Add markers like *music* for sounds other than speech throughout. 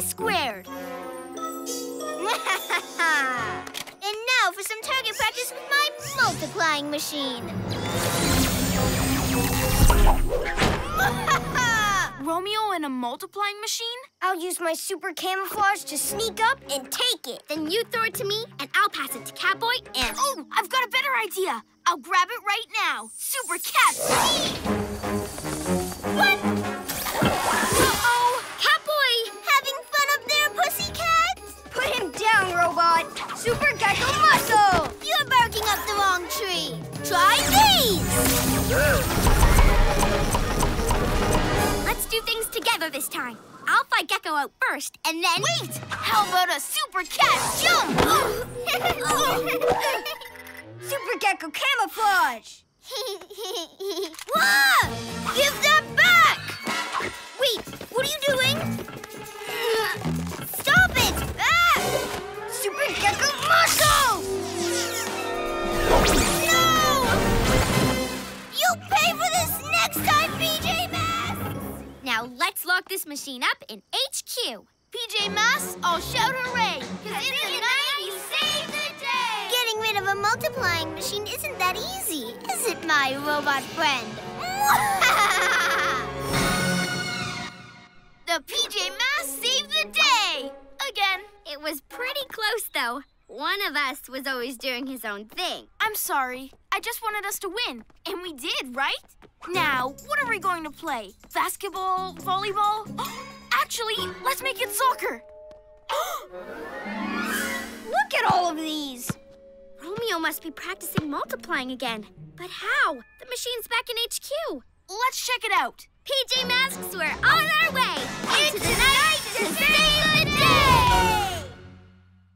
Squared. *laughs* and now for some target practice with my multiplying machine. *laughs* Romeo and a multiplying machine? I'll use my super camouflage to sneak up and take it. Then you throw it to me, and I'll pass it to Catboy and... Oh, I've got a better idea. I'll grab it right now. Super Cat! Super Gekko Muscle! You're barking up the wrong tree. Try these! Let's do things together this time. I'll fight Gekko out first, and then... Wait! How about a Super Cat Jump? *laughs* Super Gekko Camouflage! *laughs* Whoa! Give that back! Wait, what are you doing? Super Gekko Muscle! No! You'll pay for this next time, PJ Masks! Now let's lock this machine up in HQ. PJ Masks, I'll shout hooray! Cause in the night you save the day! Getting rid of a multiplying machine isn't that easy, is it, my robot friend? *laughs* The PJ Masks saved the day! It was pretty close, though. One of us was always doing his own thing. I'm sorry. I just wanted us to win. And we did, right? Now, what are we going to play? Basketball? Volleyball? *gasps* Actually, let's make it soccer. *gasps* Look at all of these! Romeo must be practicing multiplying again. But how? The machine's back in HQ. Let's check it out. PJ Masks, we're on our way! Into the night to save the day!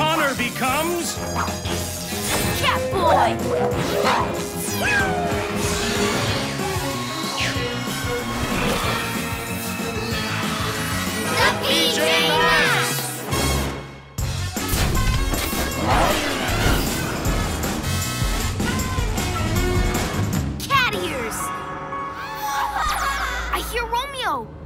Connor becomes Catboy! The PJ Masks! Cat ears! *laughs* I hear Romeo!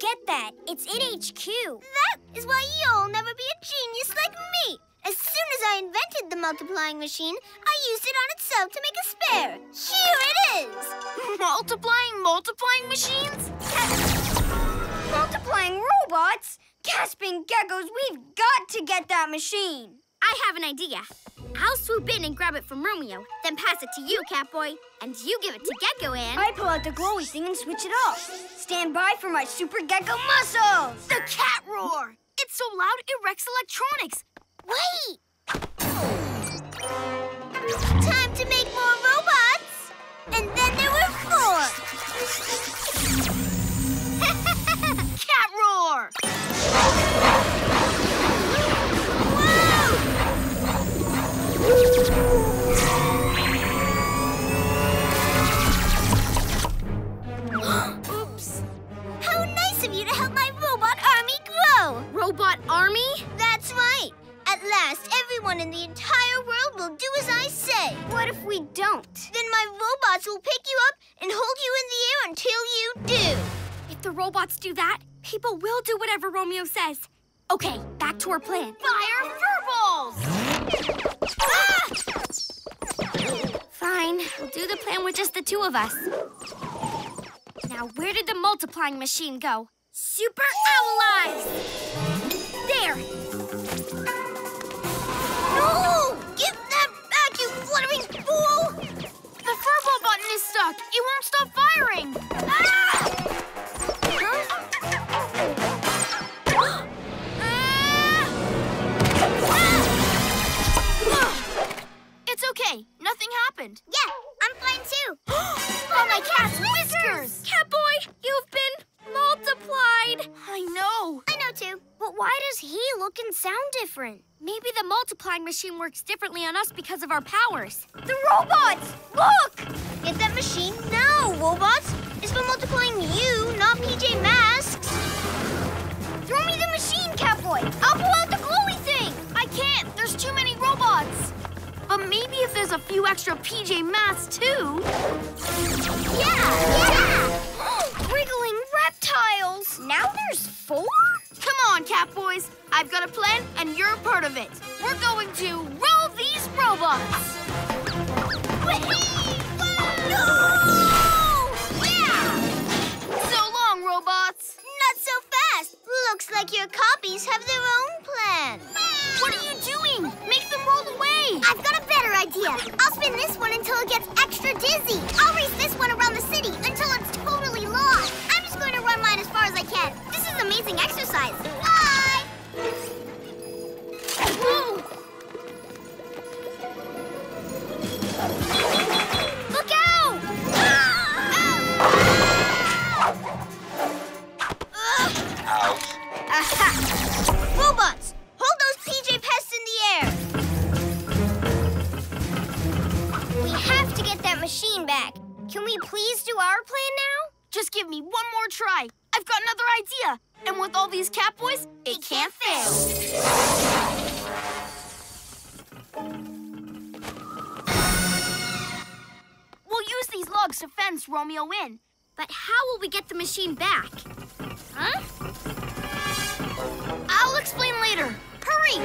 Get that? It's in HQ. That is why you'll never be a genius like me. As soon as I invented the multiplying machine, I used it on itself to make a spare. Here it is. *laughs* Multiplying multiplying machines? Multiplying robots? Gasping geckos, we've got to get that machine. I have an idea. I'll swoop in and grab it from Romeo, then pass it to you, Catboy. And you give it to Gekko and... I pull out the glowy thing and switch it off. Stand by for my super gecko muscles! The cat roar! It's so loud it wrecks electronics. Wait! Time to make more robots! And then there were four! *laughs* Cat roar! Oops. How nice of you to help my robot army grow! Robot army? That's right! At last, everyone in the entire world will do as I say. What if we don't? Then my robots will pick you up and hold you in the air until you do. If the robots do that, people will do whatever Romeo says. Okay, back to our plan. Fire furballs! Ah! Fine, we'll do the plan with just the two of us. Now, where did the multiplying machine go? Super Owl Eyes! There! No! Give that back, you fluttering fool! The furball button is stuck. It won't stop firing. Ah! Machine works differently on us because of our powers. The robots! Look! Get that machine now, robots! It's for multiplying you, not PJ Masks. Throw me the machine, Catboy! I'll pull out the glowy thing! I can't. There's too many robots. But maybe if there's a few extra PJ Masks too. Yeah! Yeah! Wriggling reptiles! Now there's four? Come on, Catboys. I've got a plan, and you're a part of it. We're going to roll these robots. No! Yeah! So long, robots. Not so fast! Looks like your copies have their own plan. What are you doing? Make them roll away. I've got a better idea. I'll spin this one until it gets extra dizzy. I'll race this one around the city until it's totally lost. I'm just going to run mine as far as I can. This is amazing exercise. Bye! Look out! Ah! Ah! Aha! Robots, hold those PJ pests in the air. We have to get that machine back. Can we please do our plan now? Just give me one more try. I've got another idea. And with all these Catboys, it can't fail. We'll use these logs to fence Romeo in. But how will we get the machine back? Huh? I'll explain later. Hurry!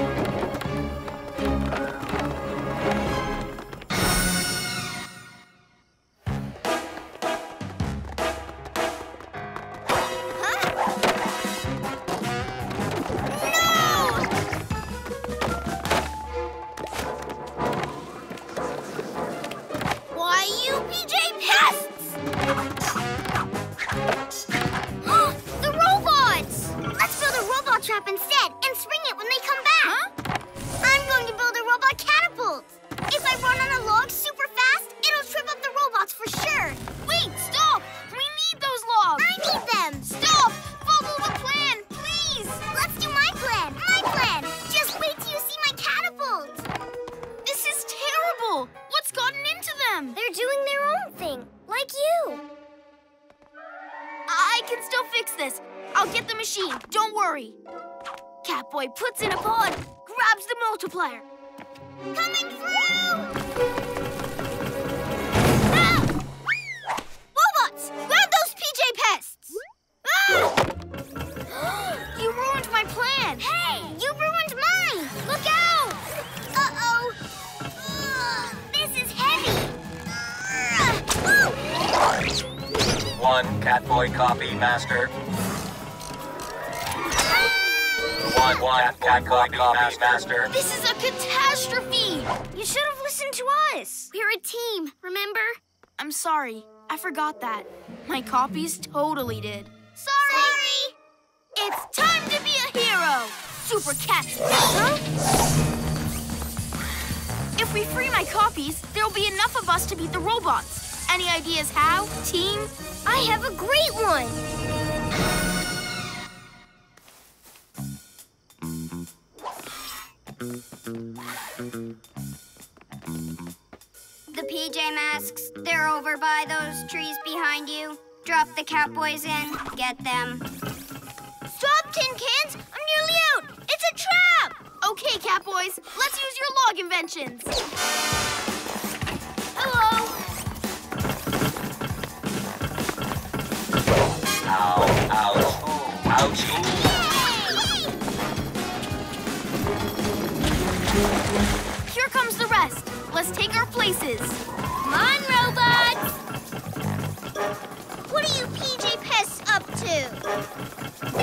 Catboy puts in a pod, grabs the multiplier. Coming through! Ah! Robots! Grab those PJ pests! Ah! *gasps* You ruined my plan. Hey! You ruined mine! Look out! Uh-oh! Ugh, this is heavy! Woo! One Catboy copy, Master. One one Catboy copy, Master. This is a catastrophe. You should have listened to us. We're a team, remember? I'm sorry. I forgot that. My copies totally did. Sorry! sorry. It's time to be a hero! Super Cat Speed! If we free my copies, there'll be enough of us to beat the robots. Any ideas how, team? I have a great one! The PJ Masks, they're over by those trees behind you. Drop the Catboys in, get them. Stop, tin cans! I'm nearly out! It's a trap! Okay, Catboys, let's use your log inventions. Hello! Ow, ouch, ouchie. Here comes the rest. Let's take our places. Come on, robots! What are you PJ pests up to?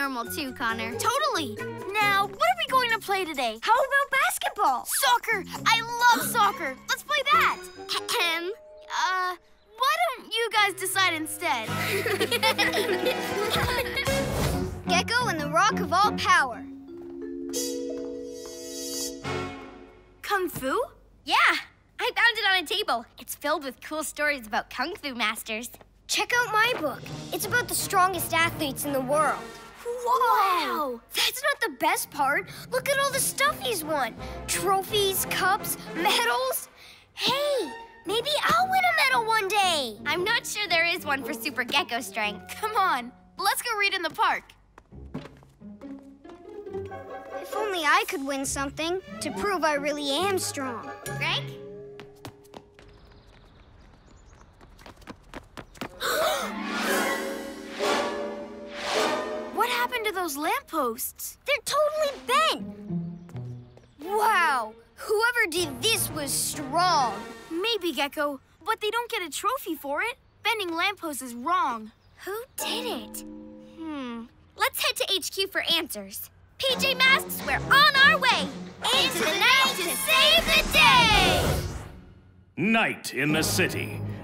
Normal too, Connor. Totally. Now, what are we going to play today? How about basketball? Soccer! I love soccer! Let's play that! Ahem. Uh, why don't you guys decide instead? *laughs* Gekko and the Rock of All Power. Kung Fu? Yeah, I found it on a table. It's filled with cool stories about kung fu masters. Check out my book. It's about the strongest athletes in the world. Wow! That's not the best part. Look at all the stuff he's won trophies, cups, medals. Hey, maybe I'll win a medal one day. I'm not sure there is one for Super Gekko strength. Come on, let's go read in the park. If only I could win something to prove I really am strong. Greg? *gasps* *gasps* *gasps* What happened to those lampposts? They're totally bent. Wow, whoever did this was strong. Maybe, Gekko, but they don't get a trophy for it. Bending lampposts is wrong. Who did it? Hmm. Let's head to HQ for answers. PJ Masks, we're on our way! Into the night to save the day! Night in the city,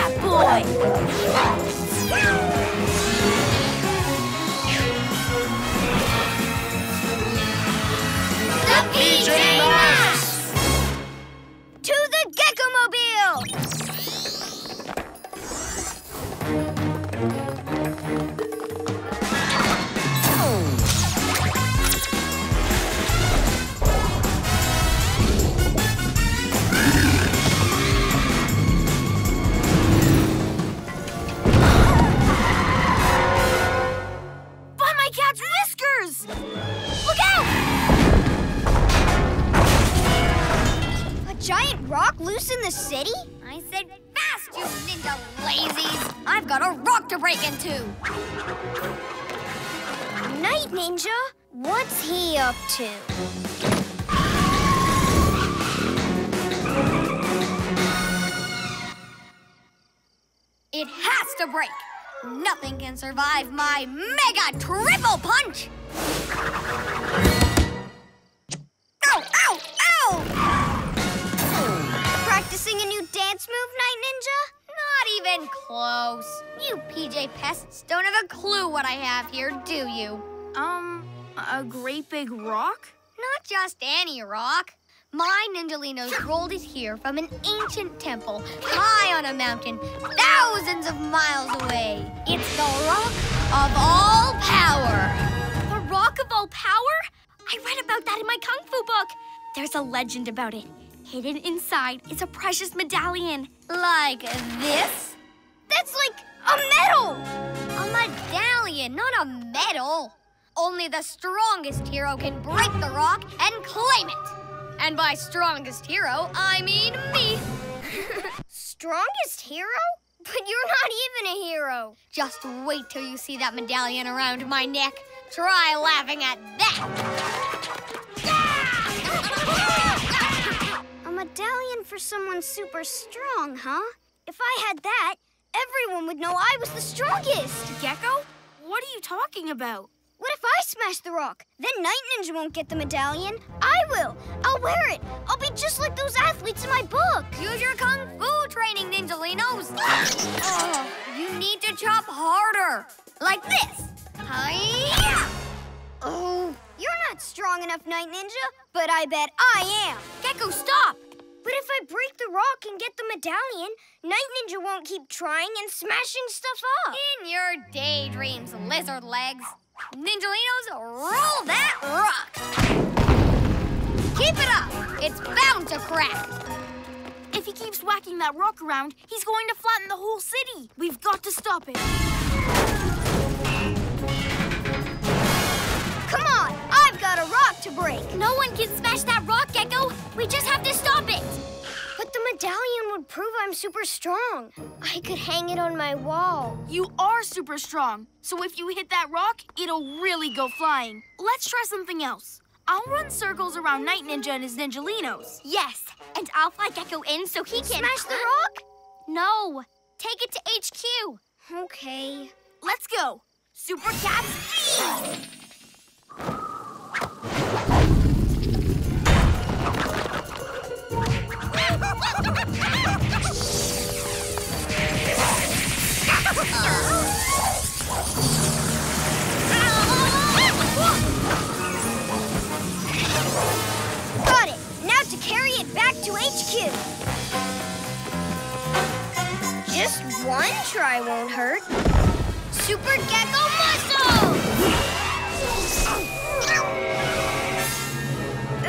Catboy! The PJ Masks! To the Gekko loose in the city? I said fast, you ninja lazies! I've got a rock to break into! Night Ninja? What's he up to? It has to break! Nothing can survive my mega triple punch! Ow, ow, ow! Practicing a new dance move, Night Ninja? Not even close. You PJ pests don't have a clue what I have here, do you? Um, a great big rock? Not just any rock. My Ninjalinos rolled it here from an ancient temple high on a mountain thousands of miles away. It's the Rock of All Power. The Rock of All Power? I read about that in my Kung Fu book. There's a legend about it. Hidden inside is a precious medallion. Like this? That's like a medal! A medallion, not a medal. Only the strongest hero can break the rock and claim it. And by strongest hero, I mean me. *laughs* Strongest hero? But you're not even a hero. Just wait till you see that medallion around my neck. Try laughing at that. Medallion for someone super strong, huh? If I had that, everyone would know I was the strongest. Gekko? What are you talking about? What if I smash the rock? Then Night Ninja won't get the medallion. I will. I'll wear it. I'll be just like those athletes in my book. Use your kung fu training, Ninjalinos. *laughs* oh, you need to chop harder. Like this. Hi-ya! Oh, you're not strong enough, Night Ninja, but I bet I am. Gekko, stop! But if I break the rock and get the medallion, Night Ninja won't keep trying and smashing stuff up. In your daydreams, lizard legs. Ninjalinos, roll that rock! Keep it up! It's bound to crack! If he keeps whacking that rock around, he's going to flatten the whole city. We've got to stop it. Come on, I've got a rock to break. No one can smash that rock, Gekko! We just have to stop it! But the medallion would prove I'm super strong. I could hang it on my wall. You are super strong, so if you hit that rock, it'll really go flying. Let's try something else. I'll run circles around Night Ninja and his Ninjalinos. Yes, and I'll fly Gekko in so he can... Smash the rock? No, take it to HQ. Okay. Let's go. Super Cat Speed! It back to HQ. Just one try won't hurt. Super Gekko Muscle!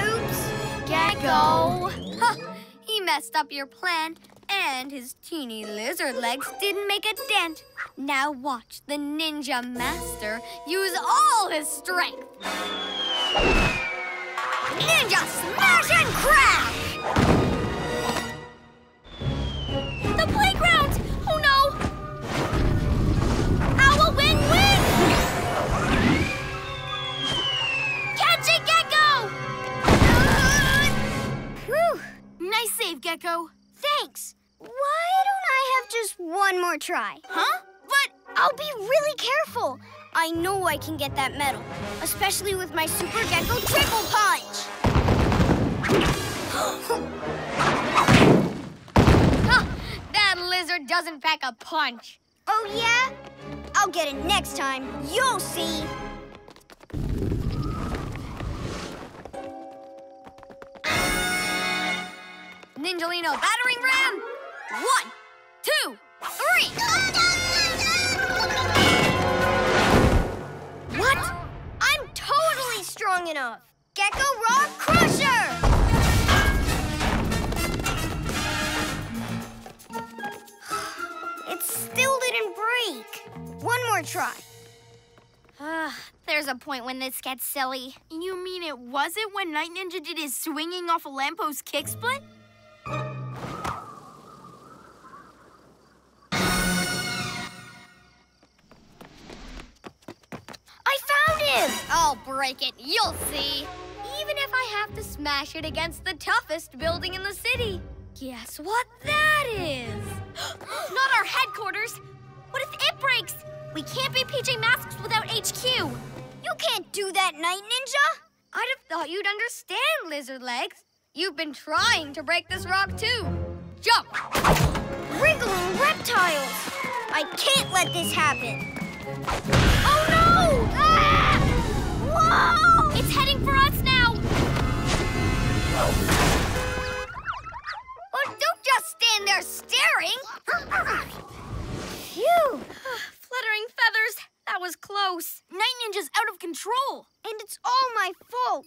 Oops. Gekko! *laughs* He messed up your plan, and his teeny lizard legs didn't make a dent. Now watch the Ninja Master use all his strength. Ninja Smash and Crash! The playground! Oh no! Owl Wing Wind! Catch it, Gekko! Whew. Nice save, Gekko. Thanks. Why don't I have just one more try? Huh? But I'll be really careful. I know I can get that medal, especially with my Super Gekko Triple Punch. Huh, that lizard doesn't pack a punch. Oh, yeah? I'll get it next time. You'll see. Ninjalino battering ram. One, two, three. Oh, What? I'm totally strong enough. Gekko Rock Crusher! It still didn't break. One more try. Ah, There's a point when this gets silly. you mean it wasn't when Night Ninja did his swinging off a lamppost kick split? I found him! I'll break it, you'll see. Even if I have to smash it against the toughest building in the city. Guess what that is? *gasps* Not our headquarters. What if it breaks? We can't be PJ Masks without HQ. You can't do that, Night Ninja! I'd have thought you'd understand, Lizard Legs. You've been trying to break this rock too. Jump! Wriggling reptiles! I can't let this happen! Oh no! Ah! It's heading for us now! Oh, don't just stand there staring! Phew! Fluttering feathers, that was close. Night Ninja's out of control. And it's all my fault.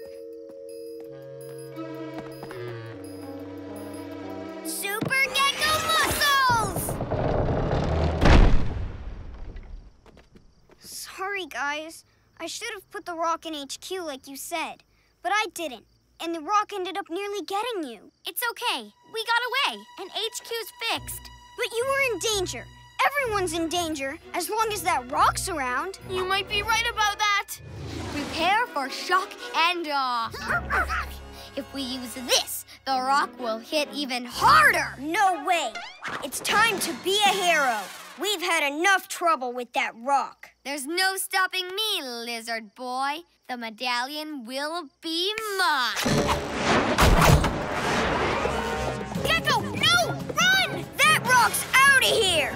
Guys. I should have put the rock in HQ like you said, but I didn't. And the rock ended up nearly getting you. It's okay. We got away, and HQ's fixed. But you were in danger. Everyone's in danger as long as that rock's around. You might be right about that. Prepare for shock and awe. *laughs* if we use this, the rock will hit even harder. No way. It's time to be a hero. We've had enough trouble with that rock. There's no stopping me, lizard boy. The medallion will be mine. Gecko, no! Run! That rock's out of here!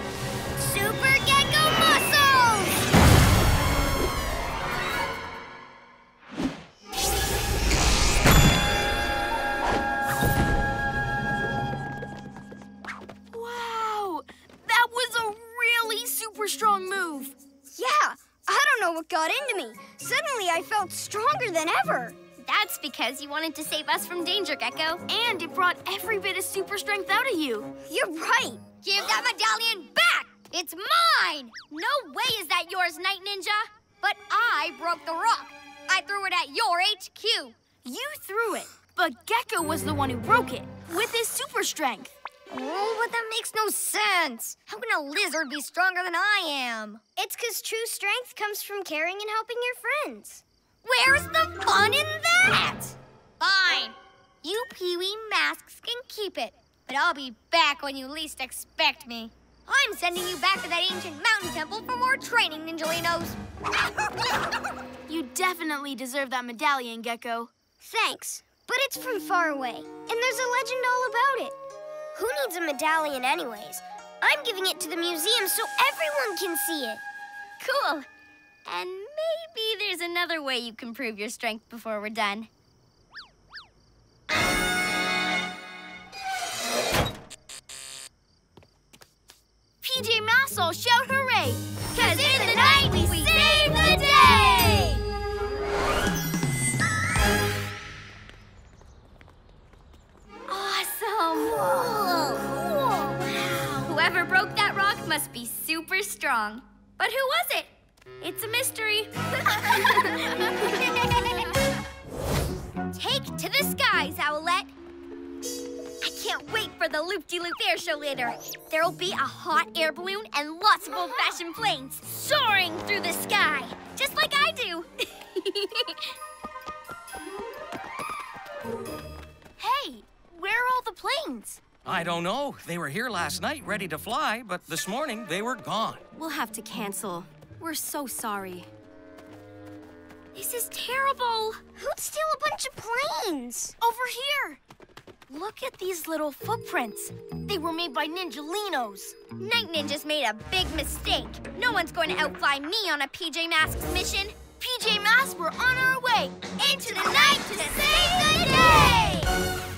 Super strong move. Yeah, I don't know what got into me. Suddenly I felt stronger than ever. That's because you wanted to save us from danger, Gekko. And it brought every bit of super strength out of you. You're right. Give that medallion back! It's mine! No way is that yours, Night Ninja! But I broke the rock. I threw it at your HQ. You threw it, but Gekko was the one who broke it with his super strength. Oh, but that makes no sense. How can a lizard be stronger than I am? It's because true strength comes from caring and helping your friends. Where's the fun in that? Fine. You Pee-wee masks can keep it. But I'll be back when you least expect me. I'm sending you back to that ancient mountain temple for more training, Ninjalinos. *laughs* You definitely deserve that medallion, Gekko. Thanks, but it's from far away, and there's a legend all about it. Who needs a medallion anyways? I'm giving it to the museum so everyone can see it. Cool. And maybe there's another way you can prove your strength before we're done. PJ Masks, shout hooray! Cause in the night we save the day! Awesome! Whoever broke that rock must be super strong. But who was it? It's a mystery. *laughs* Take to the skies, Owlette. I can't wait for the loop-de-loop air show later. There'll be a hot air balloon and lots of old-fashioned planes soaring through the sky, just like I do. *laughs* Hey, where are all the planes? I don't know. They were here last night ready to fly, but this morning they were gone. We'll have to cancel. We're so sorry. this is terrible. Who'd steal a bunch of planes? Over here! Look at these little footprints. They were made by Ninjalinos. Night Ninja's made a big mistake. No one's going to outfly me on a PJ Masks mission. PJ Masks, we're on our way. Into the night to save the day!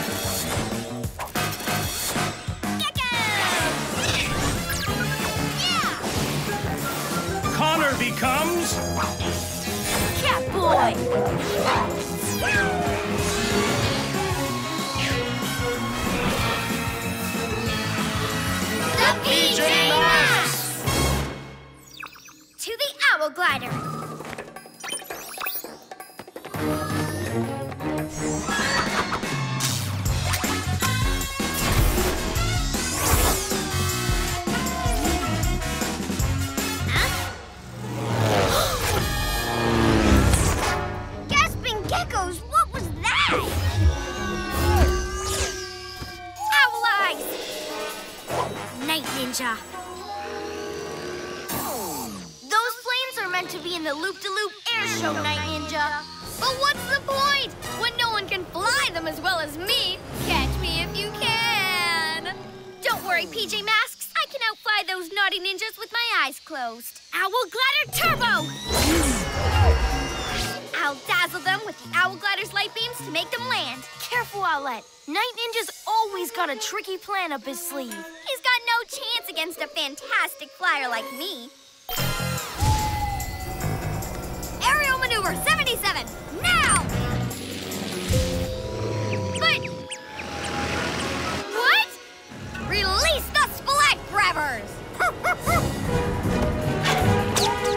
Becomes Catboy! The PJ Masks! To the Owl Glider. Those planes are meant to be in the loop-de-loop air show, Night Ninja. But what's the point when no one can fly them as well as me? Catch me if you can. Don't worry, PJ Masks. I can outfly those naughty ninjas with my eyes closed. Owl Glider Turbo! I'll dazzle them with the Owl Glider's light beams to make them land. Careful, Owlette. Night Ninja's always got a tricky plan up his sleeve. Chance against a fantastic flyer like me. Aerial maneuver 77, now! But. What? Release the splat grabbers!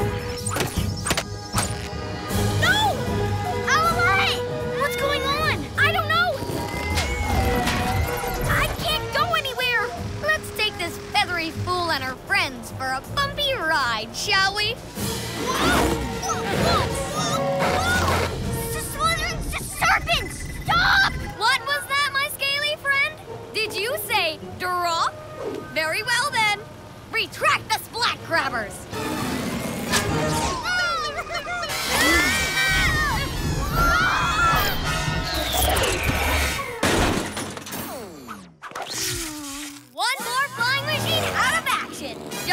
*laughs* and our friends for a bumpy ride, shall we? Slithering serpent, stop! What was that, my scaly friend? Did you say drop? Very well, then. Retract the splat grabbers!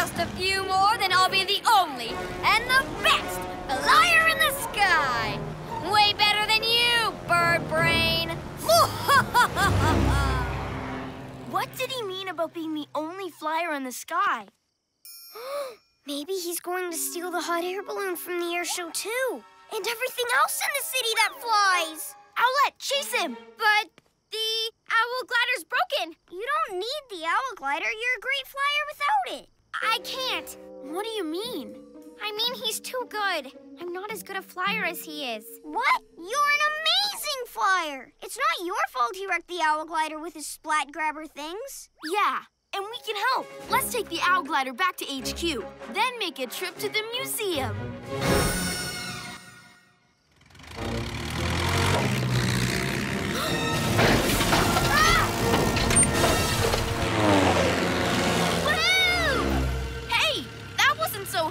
Just a few more, then I'll be the only and the best flyer in the sky. Way better than you, bird brain. *laughs* What did he mean about being the only flyer in the sky? *gasps* Maybe he's going to steal the hot air balloon from the air show too. And everything else in the city that flies. Owlette, chase him! But the owl glider's broken. You don't need the owl glider. You're a great flyer without it. I can't. What do you mean? I mean, he's too good. I'm not as good a flyer as he is. What? You're an amazing flyer. It's not your fault he wrecked the owl glider with his splat grabber things. Yeah, and we can help. Let's take the Owl Glider back to HQ, then make a trip to the museum.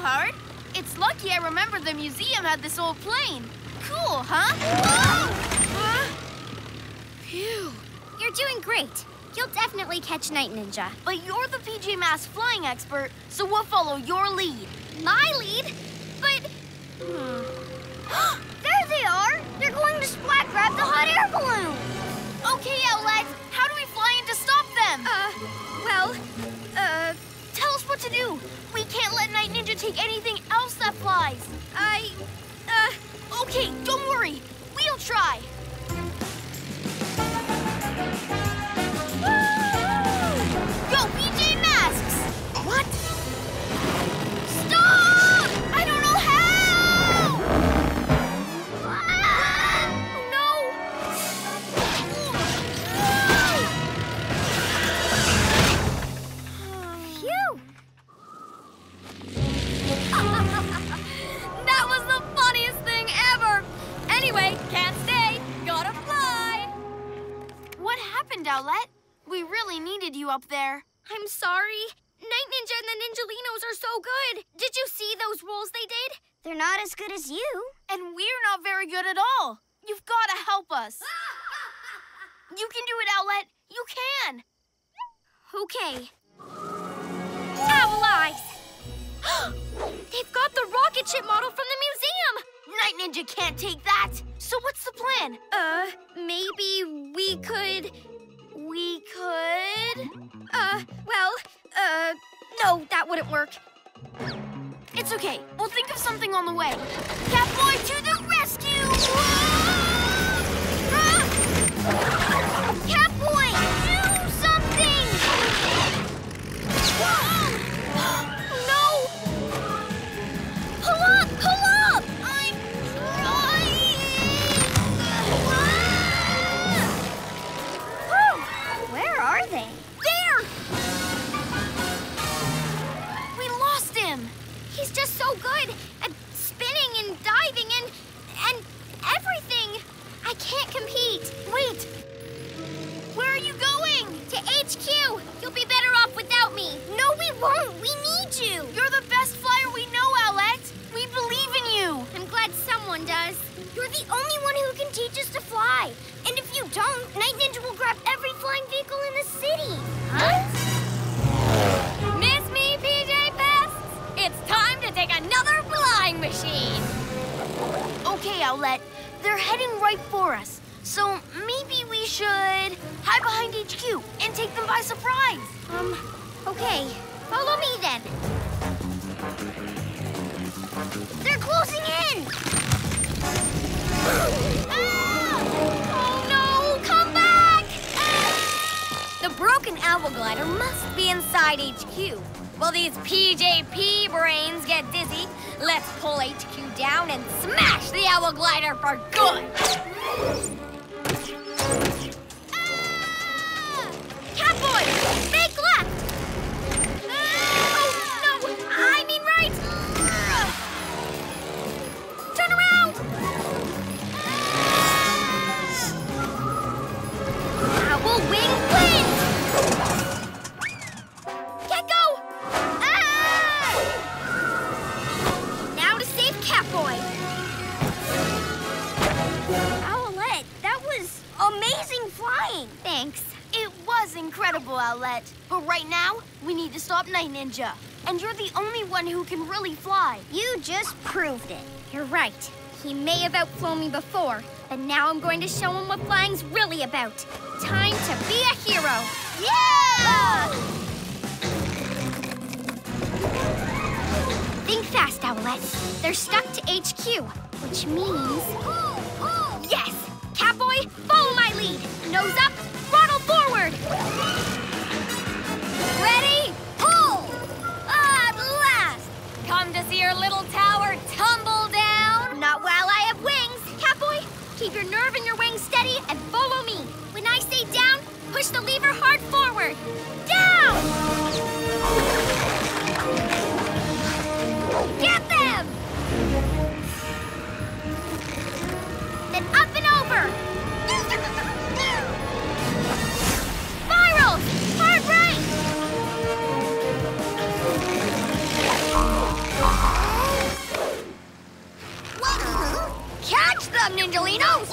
Hard. It's lucky I remember the museum had this old plane. Cool, huh? Huh? Phew. You're doing great. You'll definitely catch Night Ninja. But you're the PJ Masks flying expert, so we'll follow your lead. My lead? But. *gasps* there they are! They're going to splat grab the hot air balloon! Okay, Owlette, how do we fly in to stop them? Uh, well, uh, Tell us what to do. We can't let Night Ninja take anything else that flies. I. Uh. Okay, don't worry. We'll try. Owlette? We really needed you up there. I'm sorry. Night Ninja and the Ninjalinos are so good. Did you see those rolls they did? They're not as good as you. And we're not very good at all. You've got to help us. *laughs* You can do it, Owlette. You can. Okay. Owl eyes! *gasps* They've got the rocket ship model from the museum! Night Ninja can't take that. So what's the plan? Uh, maybe we could. We could. Uh, well, uh, no, that wouldn't work. It's okay. We'll think of something on the way. Catboy to the rescue! Catboy, do something! no! Can't compete. Wait. Where are you going? To HQ. You'll be better off without me. No, we won't. We need you. You're the best flyer we know, Owlette. We believe in you. I'm glad someone does. You're the only one who can teach us to fly. And if you don't, Night Ninja will grab every flying vehicle in the city. Huh? Miss me, PJ Pests? It's time to take another flying machine. Okay, Owlette. They're heading right for us. So maybe we should hide behind HQ and take them by surprise. Um, okay. Follow me then. They're closing in. Oh no! Come back! The broken owl glider must be inside HQ. While these PJP brains get dizzy, let's pull HQ down and smash the owl glider for good. Ah! Catboy! Make left! Thanks. It was incredible, Owlette. But right now, we need to stop Night Ninja. And you're the only one who can really fly. You just proved it. You're right. He may have outflown me before, but now I'm going to show him what flying's really about. Time to be a hero. Yeah! Think fast, Owlette. They're stuck to HQ, which means... Yes! Catboy, follow my lead. Nose up, Ready? Pull! At last! Come to see your little tower tumble down? Not while I have wings. Catboy, keep your nerve and your wings steady and follow me. When I say down, push the lever hard forward. Down! Get them! Then up and over! *laughs* Them, Ninjalinos!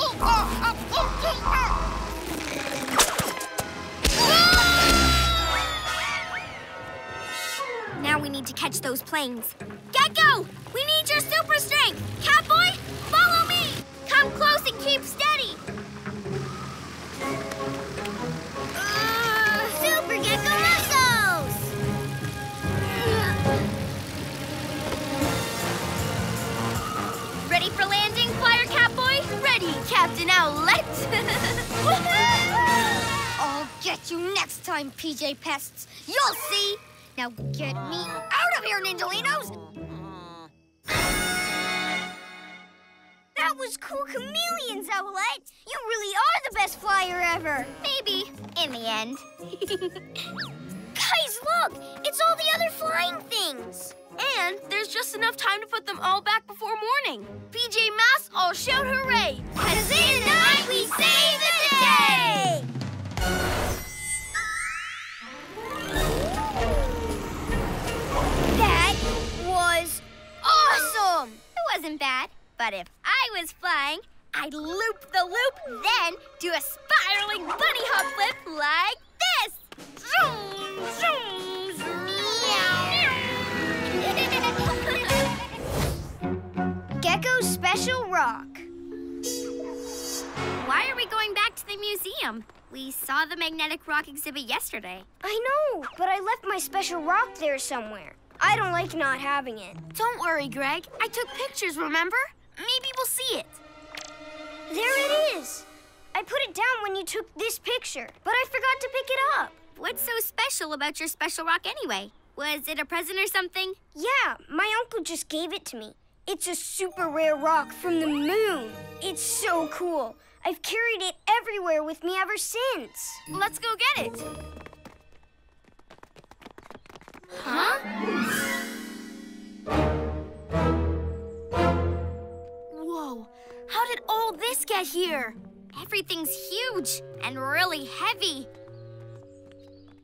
Now we need to catch those planes. Gekko, we need your super strength. Catboy, follow me. Come close and keep steady. Ready, Captain Owlette. *laughs* I'll get you next time, PJ Pests. You'll see. Now get me out of here, Ninjalinos. That was cool chameleons, Owlette. You really are the best flyer ever. Maybe, in the end. *laughs* Guys, look! It's all the other flying things. And there's just enough time to put them all back before morning. PJ Masks, all shout hooray! Cause in the night we save the day! That was awesome! It wasn't bad, but if I was flying, I'd loop the loop, then do a spiraling bunny hop flip like this. Zoom, zoom, Gekko's Special Rock. Why are we going back to the museum? We saw the magnetic rock exhibit yesterday. I know, but I left my special rock there somewhere. I don't like not having it. Don't worry, Greg. I took pictures, remember? Maybe we'll see it. There it is. I put it down when you took this picture, but I forgot to pick it up. What's so special about your special rock anyway? Was it a present or something? Yeah, my uncle just gave it to me. It's a super rare rock from the moon. It's so cool. I've carried it everywhere with me ever since. Let's go get it. Huh? Whoa, how did all this get here? Everything's huge and really heavy.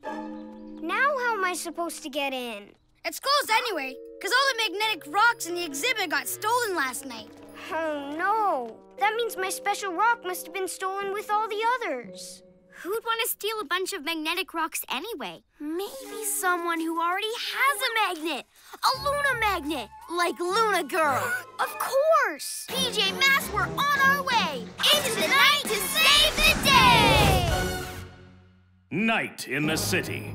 Now how am I supposed to get in? It's closed anyway, because all the magnetic rocks in the exhibit got stolen last night. Oh no. That means my special rock must have been stolen with all the others. Who'd want to steal a bunch of magnetic rocks anyway? Maybe someone who already has a magnet. A Luna magnet, like Luna Girl. Of course. PJ Masks, we're on our way. Into the night to save the day! Night in the city,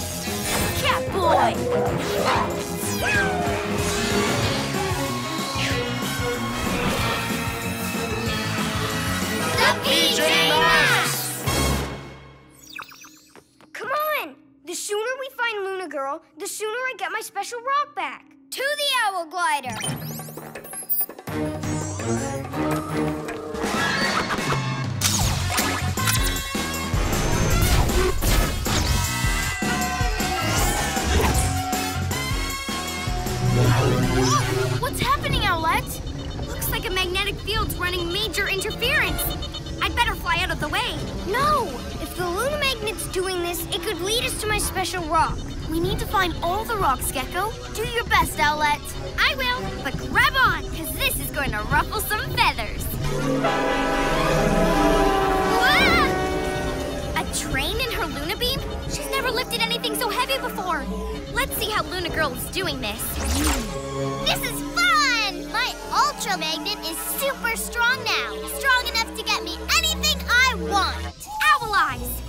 Catboy. The PJ Masks! Come on! The sooner we find Luna Girl, the sooner I get my special rock back. To the Owl Glider. Like a magnetic field's running major interference. I'd better fly out of the way. No! If the Luna Magnet's doing this, it could lead us to my special rock. We need to find all the rocks, Gekko. Do your best, Owlette. I will, but grab on, because this is going to ruffle some feathers. A train in her Luna Beam? She's never lifted anything so heavy before. Let's see how Luna Girl is doing this. This is fun! My Ultra Magnet is super strong now. Strong enough to get me anything I want. Owl Eyes!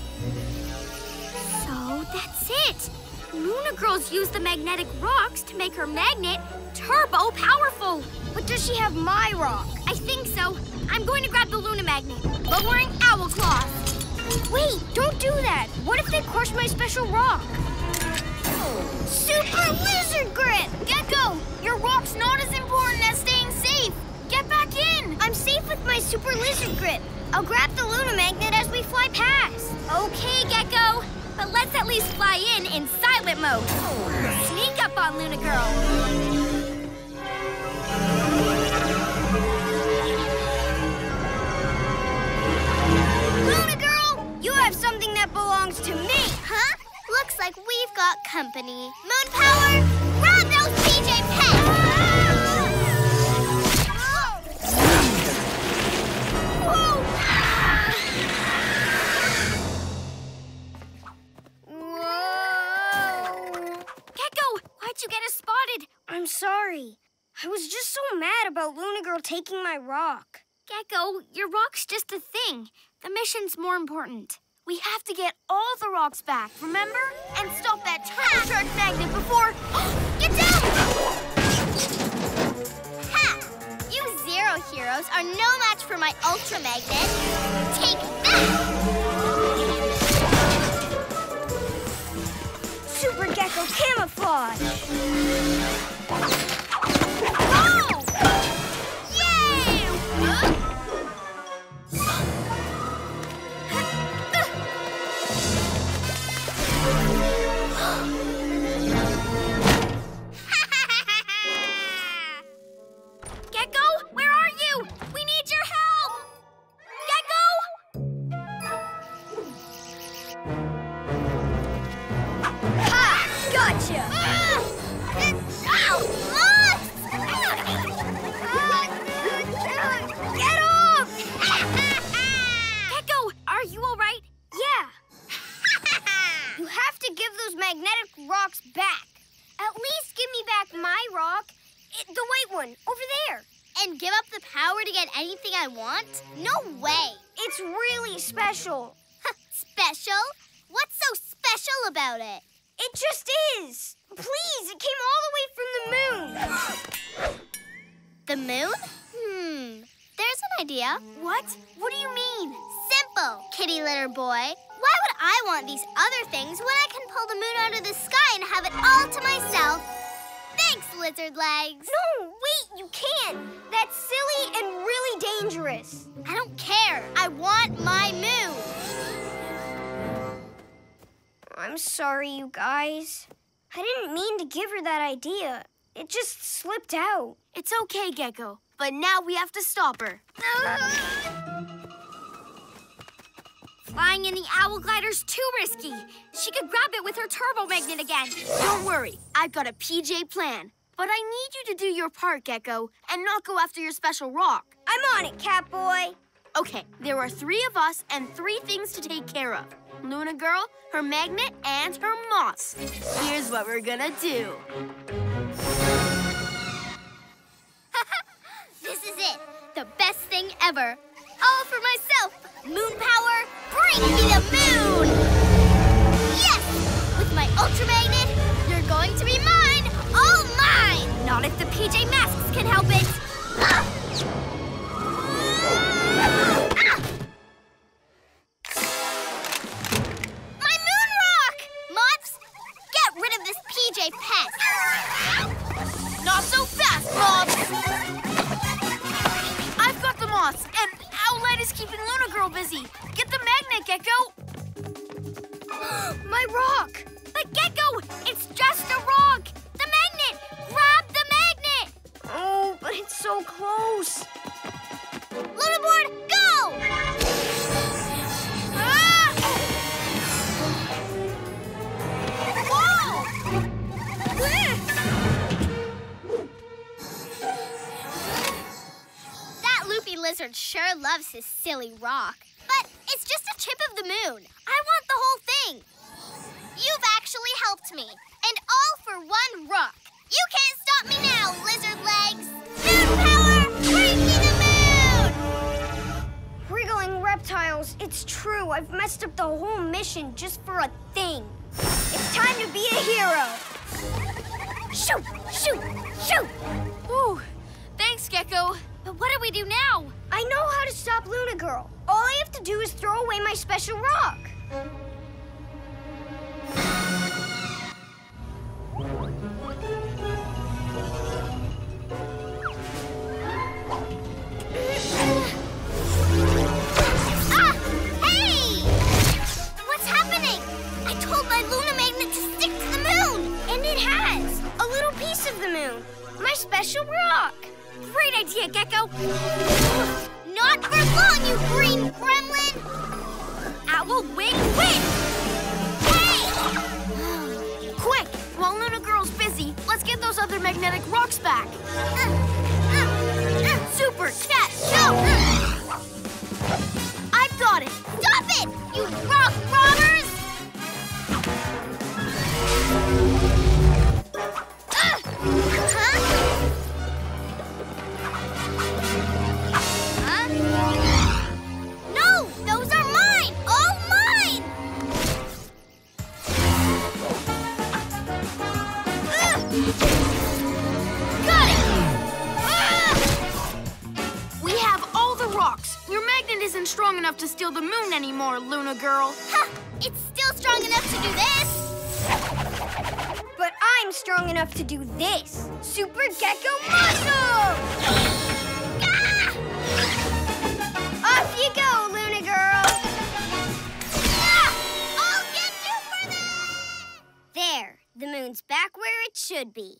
So that's it. Luna Girl's use the magnetic rocks to make her magnet turbo powerful. But does she have my rock? I think so. I'm going to grab the Luna Magnet, lowering Owl Claws. Wait, don't do that. What if they crush my special rock? Super Lizard Grip! Gekko, your rock's not as important as staying safe. Get back in. I'm safe with my Super Lizard Grip. I'll grab the Luna Magnet as we fly past. Okay, Gekko. But let's at least fly in in silent mode. Sneak up on Luna Girl. Luna Girl, you have something that belongs to me. Huh? Looks like we've got company. Moon Power, grab those PJ Pests! Whoa! Gekko, why'd you get us spotted? I'm sorry. I was just so mad about Luna Girl taking my rock. Gekko, your rock's just a thing. The mission's more important. We have to get all the rocks back, remember? And stop that turbocharged magnet before. *gasps* Get down! Ha! You Zero Heroes are no match for my Ultra Magnet. Take that! Super Gekko Camouflage! Rocks back. At least give me back my rock, i- the white one, over there. And give up the power to get anything I want? No way. It's really special. *laughs* special? What's so special about it? It just is. Please, it came all the way from the moon. *gasps* the moon? Hmm. There's an idea. What? What do you mean? Simple, kitty litter boy. Why would I want these other things when I can pull the moon out of the sky and have it all to myself? Thanks, lizard legs. No, wait, you can't. That's silly and really dangerous. I don't care. I want my moon. I'm sorry, you guys. I didn't mean to give her that idea. It just slipped out. It's okay, Gekko. But now we have to stop her. *laughs* Flying in the owl glider's too risky. She could grab it with her turbo magnet again. Don't worry, I've got a PJ plan. But I need you to do your part, Gekko, and not go after your special rock. I'm on it, Catboy. Okay, there are three of us and three things to take care of. Luna Girl, her magnet, and her moths. Here's what we're gonna do. *laughs* This is it. The best thing ever. All for myself. Moon power, bring me the moon! Yes! With my Ultra Magnet, you're going to be mine! All mine! Not if the PJ Masks can help it. My moon rock! Moths, get rid of this PJ pest! Not so fast, Moths! I've got the moths, and is keeping Luna Girl busy. Get the magnet, Gekko! *gasps* My rock! But Gekko, it's just a rock. The magnet! Grab the magnet! Oh, but it's so close. Lunaboard, go! Lizard sure loves his silly rock. But it's just a chip of the moon. I want the whole thing. You've actually helped me. And all for one rock. You can't stop me now, lizard legs. Moon power, breaking the moon! Wriggling reptiles, it's true. I've messed up the whole mission just for a thing. It's time to be a hero. Shoot, shoot, shoot! Ooh, thanks, Gekko. But what do we do now? I know how to stop Luna Girl. All I have to do is throw away my special rock. Ah! Hey! What's happening? I told my Luna Magnet to to the moon! And it has a little piece of the moon. My special rock. Great idea, Gekko. Not for long, you green gremlin! Owl Wing Wind! Hey! Quick, while Luna Girl's busy, let's get those other magnetic rocks back. Super Cat Show! I've got it. Stop it! You rock robbers! Isn't strong enough to steal the moon anymore, Luna Girl. Ha! It's still strong enough to do this! But I'm strong enough to do this. Super Gekko Muscle! Ah! Off you go, Luna Girl. Ah! I'll get you for that! There, the moon's back where it should be.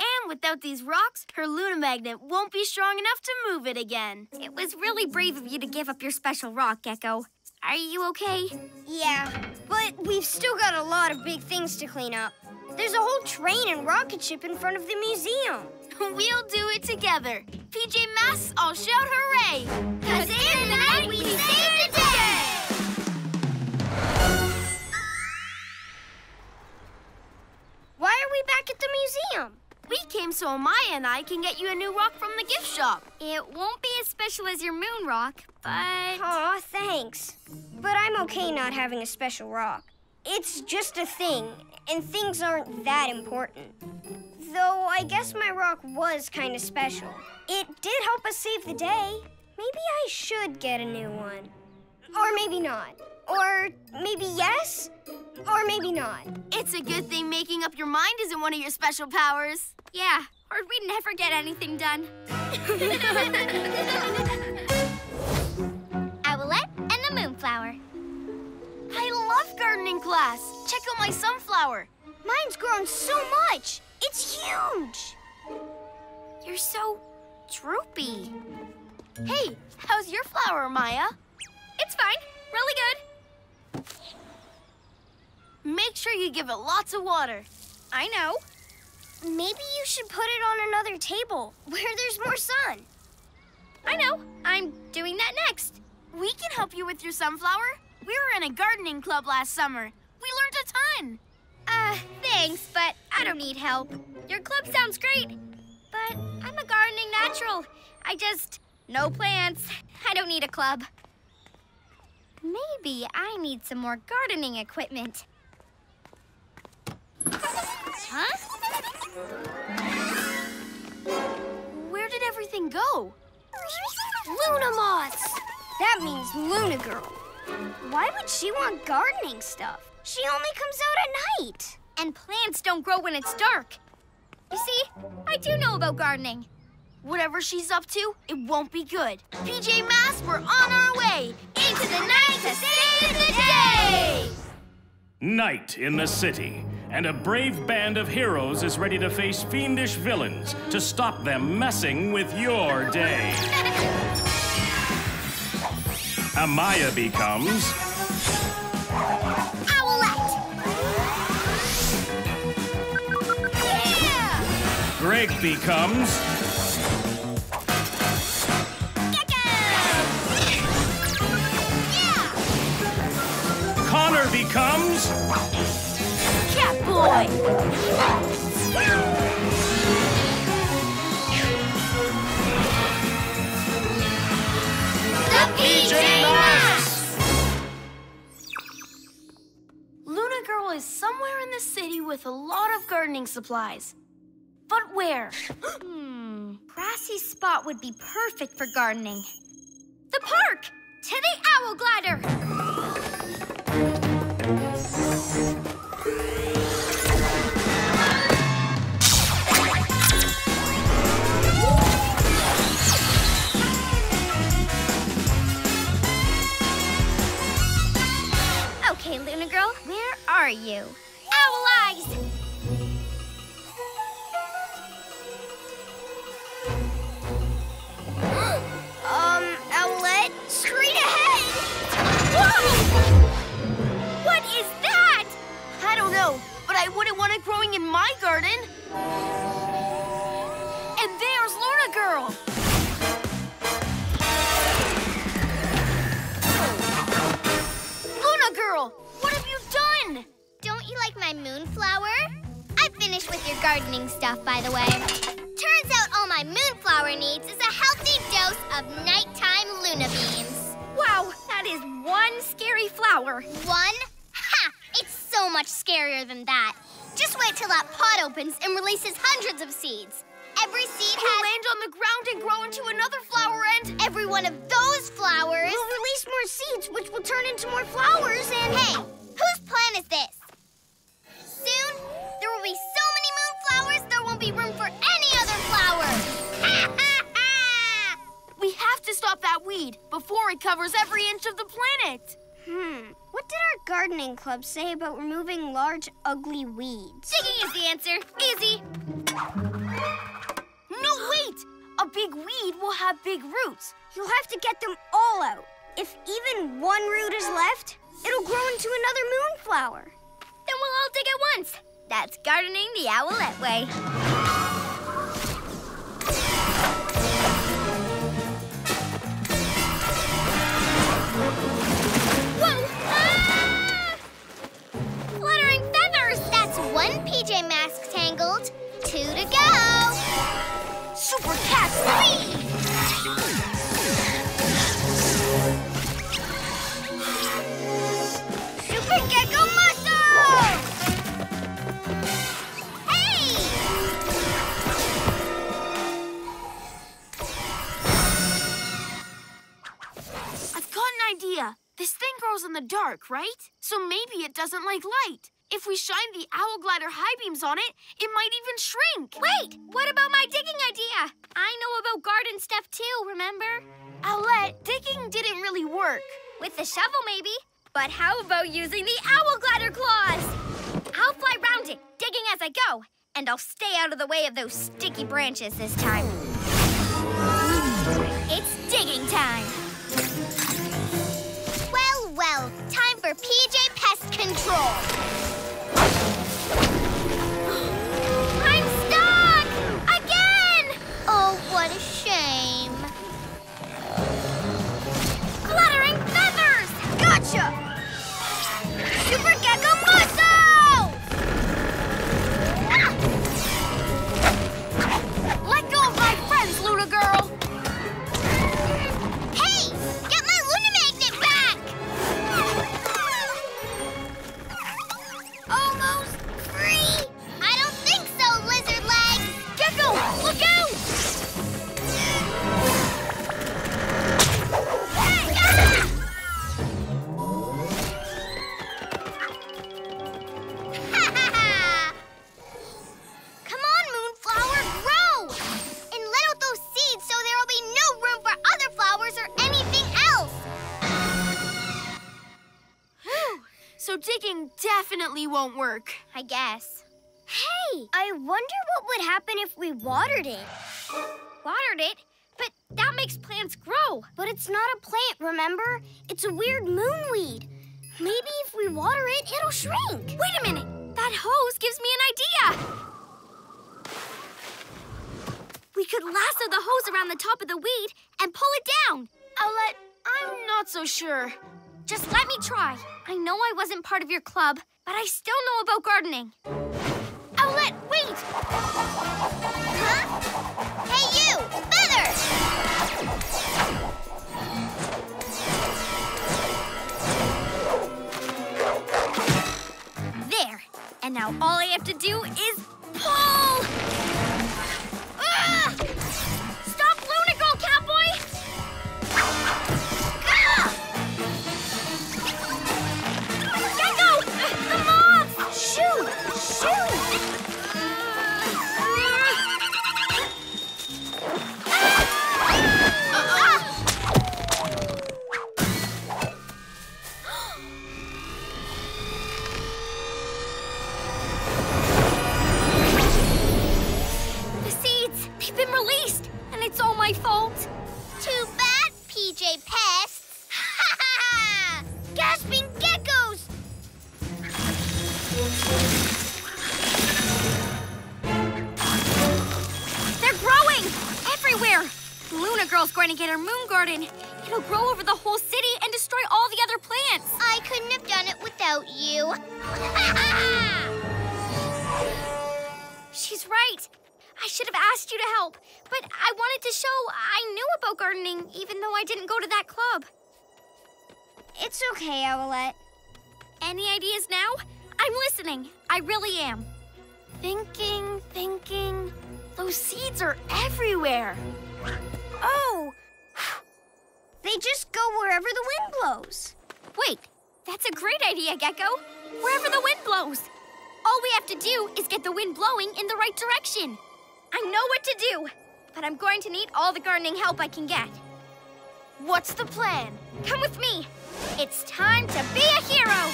And without these rocks, her Luna magnet won't be strong enough to move it again. It was really brave of you to give up your special rock, Gekko. Are you okay? Yeah, but we've still got a lot of big things to clean up. There's a whole train and rocket ship in front of the museum. *laughs* We'll do it together. PJ Masks, all shout hooray! Cause in the night we save the day! Why are we back at the museum? We came so Maya and I can get you a new rock from the gift shop. It won't be as special as your moon rock, but Aw, thanks. But I'm okay not having a special rock. It's just a thing, and things aren't that important. Though I guess my rock was kind of special. It did help us save the day. Maybe I should get a new one. Or maybe not. Or maybe yes, or maybe not. It's a good thing making up your mind isn't one of your special powers. yeah, or we'd never get anything done. *laughs* Owlette and the Moonflower. I love gardening class. Check out my sunflower. Mine's grown so much. It's huge. You're so droopy. Hey, how's your flower, Maya? It's fine. Really good. Make sure you give it lots of water. I know. Maybe you should put it on another table *laughs* where there's more sun. I know. I'm doing that next. We can help you with your sunflower. We were in a gardening club last summer. We learned a ton. Uh, thanks, but I don't need help. Your club sounds great, but I'm a gardening natural. I just, no plants. I don't need a club. Maybe I need some more gardening equipment. Huh? Where did everything go? Luna moths! That means Luna Girl. Why would she want gardening stuff? She only comes out at night. And plants don't grow when it's dark. You see, I do know about gardening. Whatever she's up to, it won't be good. PJ Masks, we're on our way into the night to save the day! Night in the city, and a brave band of heroes is ready to face fiendish villains to stop them messing with your day. *laughs* Amaya becomes Owlette! Yeah! Greg becomes Connor becomes Catboy! The PJ Masks! Luna Girl is somewhere in the city with a lot of gardening supplies. But where? *gasps* Hmm. Grassy spot would be perfect for gardening. The park! To the Owl Glider! Okay, Luna Girl, where are you? Owl Eyes! *gasps* Um, Owlette, straight ahead! What know, but I wouldn't want it growing in my garden. And there's Luna Girl. Luna Girl, what have you done? Don't you like my moonflower? I finished with your gardening stuff, by the way. Turns out all my moonflower needs is a healthy dose of nighttime Luna beams. Wow, that is one scary flower. One? So much scarier than that. Just wait till that pot opens and releases hundreds of seeds. Every seed Will has land on the ground and grow into another flower and... every one of those flowers. We'll release more seeds, which will turn into more flowers, and Hey, whose plan is this? Soon, there will be so many moonflowers there won't be room for any other flowers. Ha ha ha! We have to stop that weed before it covers every inch of the planet. Hmm. What did our gardening club say about removing large, ugly weeds? Digging is the answer. Easy. No, wait! A big weed will have big roots. You'll have to get them all out. If even one root is left, it'll grow into another moonflower. Then we'll all dig at once. That's gardening the Owlette way. Right? So maybe it doesn't like light. If we shine the Owl Glider high beams on it, it might even shrink. Wait, what about my digging idea? I know about garden stuff too, remember? Owlette, digging didn't really work. With the shovel, maybe. But how about using the Owl Glider claws? I'll fly round it, digging as I go. And I'll stay out of the way of those sticky branches this time. It's digging time. For PJ Pest Control. Won't work. I guess. Hey, I wonder what would happen if we watered it. Watered it? But that makes plants grow. But it's not a plant, remember? It's a weird moonweed. Maybe if we water it, it'll shrink. Wait a minute. That hose gives me an idea. We could lasso the hose around the top of the weed and pull it down. Owlette, I'm not so sure. Just let me try. I know I wasn't part of your club, but I still know about gardening. Owlette, wait! Huh? Hey, you! Feather! There. And now all I have to do is pull! Girl's going to get her moon garden. It'll grow over the whole city and destroy all the other plants. I couldn't have done it without you. *laughs* She's right. I should have asked you to help, but I wanted to show I knew about gardening even though I didn't go to that club. It's okay, Owlette. Any ideas now? I'm listening. I really am. Thinking, thinking. Those seeds are everywhere. Oh! *sighs* They just go wherever the wind blows. Wait, that's a great idea, Gekko. Wherever the wind blows. All we have to do is get the wind blowing in the right direction. I know what to do, but I'm going to need all the gardening help I can get. What's the plan? Come with me. It's time to be a hero.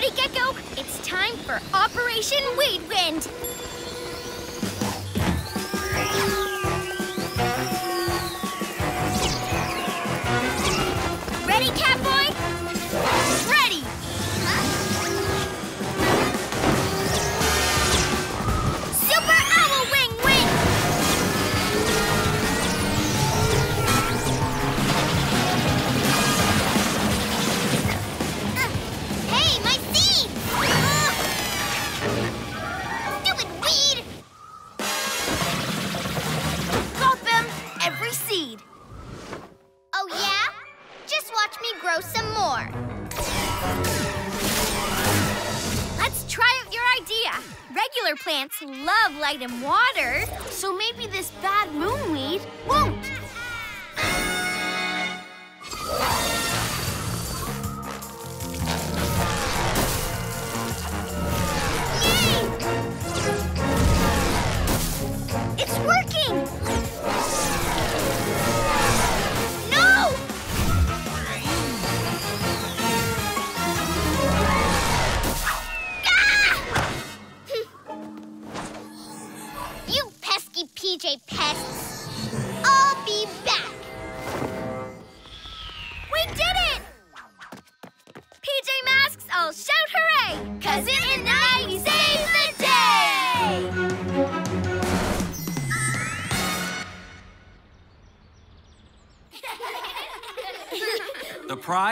Ready, Gekko? It's time for Operation Weed Wind.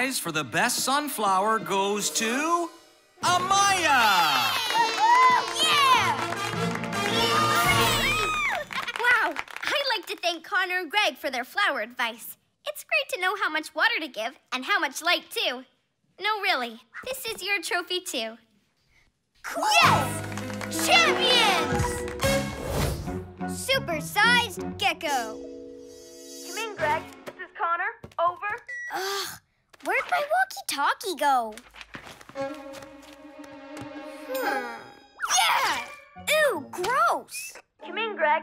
Prize for the best sunflower goes to Amaya! Wow, I'd like to thank Connor and Greg for their flower advice. It's great to know how much water to give and how much light, too. No, really, this is your trophy, too. Yes! Champions! Super-sized gekko. Come in, Greg. This is Connor. Over. Ugh, where'd my walkie-talkie go? Hmm. Yeah! Ew, gross! Come in, Greg.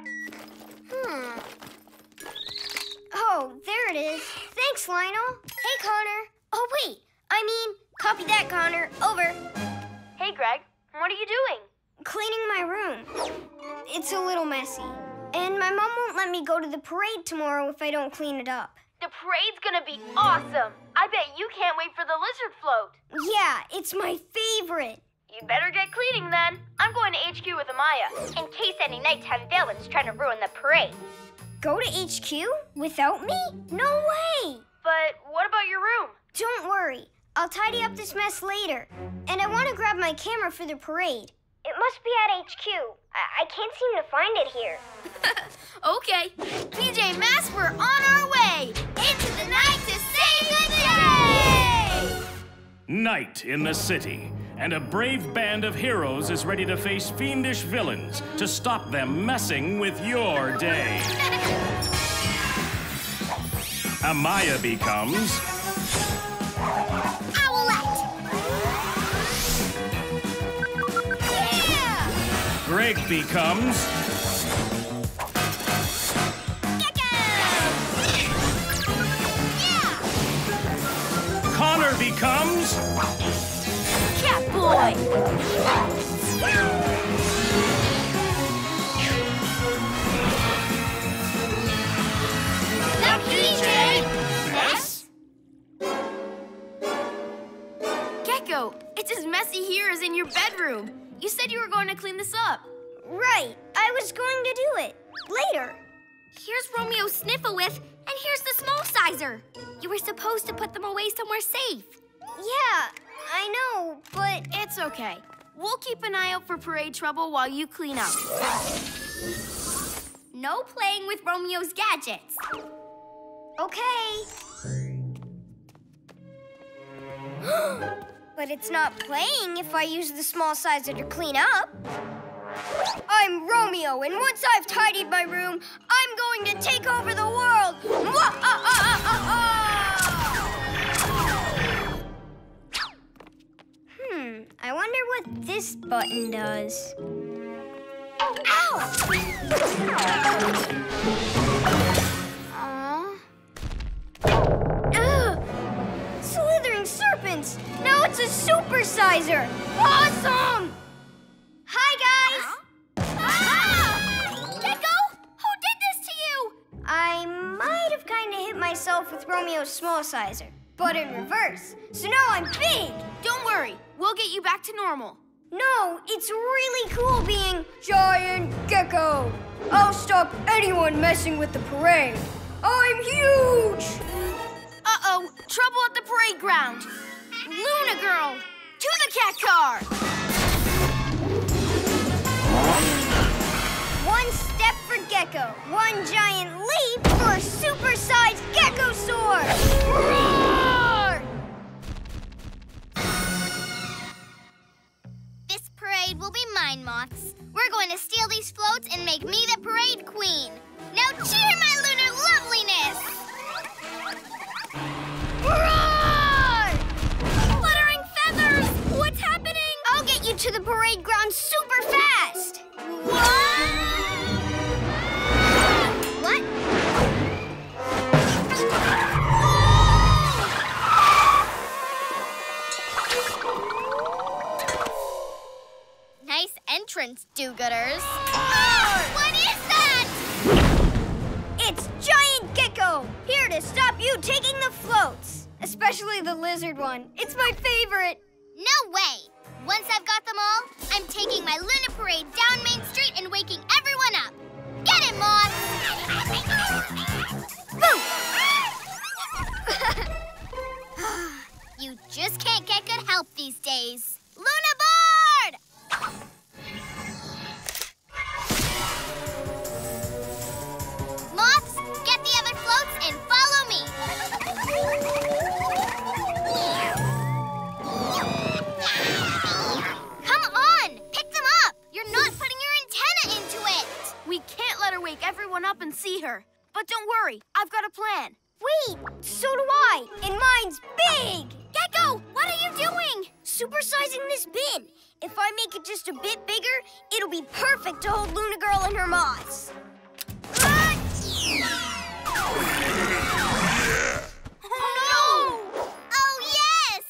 Hmm. Oh, there it is. Thanks, Lionel. Hey, Connor. Oh, wait. I mean, copy that, Connor. Over. Hey, Greg. What are you doing? Cleaning my room. It's a little messy. And my mom won't let me go to the parade tomorrow if I don't clean it up. The parade's gonna be awesome. I bet you can't wait for the lizard float. Yeah, it's my favorite. You better get cleaning then. I'm going to HQ with Amaya. In case any nighttime villains trying to ruin the parade. Go to HQ without me? No way! But what about your room? Don't worry. I'll tidy up this mess later. And I want to grab my camera for the parade. It must be at HQ. I, I can't seem to find it here. *laughs* Okay. PJ Masks, we're on our way. Into the night to save the day! Night in the city, and a brave band of heroes is ready to face fiendish villains to stop them messing with your day. *laughs* Amaya becomes Greg becomes Connor becomes Catboy! The PJ Mess? Gekko, it's as messy here as in your bedroom. You said you were going to clean this up. Right. I was going to do it. Later. Here's Romeo Snifflewith, and here's the small sizer. You were supposed to put them away somewhere safe. Yeah, I know, but It's okay. We'll keep an eye out for parade trouble while you clean up. No playing with Romeo's gadgets. okay. *gasps* *gasps* *gasps* but it's not playing if I use the small sizer to clean up. I'm Romeo, and once I've tidied my room, I'm going to take over the world. Mwah-ah-ah-ah-ah! Ah, ah, ah, hmm, I wonder what this button does. Ow! It's a supersizer! Awesome! Hi, guys! Ah! Gekko, who did this to you? I might have kind of hit myself with Romeo's small sizer, but in reverse. So now I'm big! Don't worry, we'll get you back to normal. No, it's really cool being Giant Gekko. I'll stop anyone messing with the parade. I'm huge! Uh-oh, trouble at the parade ground. Luna Girl, to the cat car! One step for Gekko, one giant leap for a supersized Gekko sword! Roar! This parade will be mine, Moths. We're going to steal these floats and make me the parade queen. Now cheer my lunar loveliness! Roar! You to the parade ground super fast! What? What? Nice entrance, do-gooders. What is that? It's Giant Gekko, here to stop you taking the floats. Especially the lizard one. It's my favorite. No way! Once I've got them all, I'm taking my Luna Parade down Main Street and waking everyone up. Get it, Moth! *laughs* you just can't get good help these days. Luna board! better wake everyone up and see her. But don't worry, I've got a plan. Wait, so do I, and mine's big! Gekko, what are you doing? Supersizing this bin. If I make it just a bit bigger, it'll be perfect to hold Luna Girl and her moths. Ah! oh, no! Oh, yes!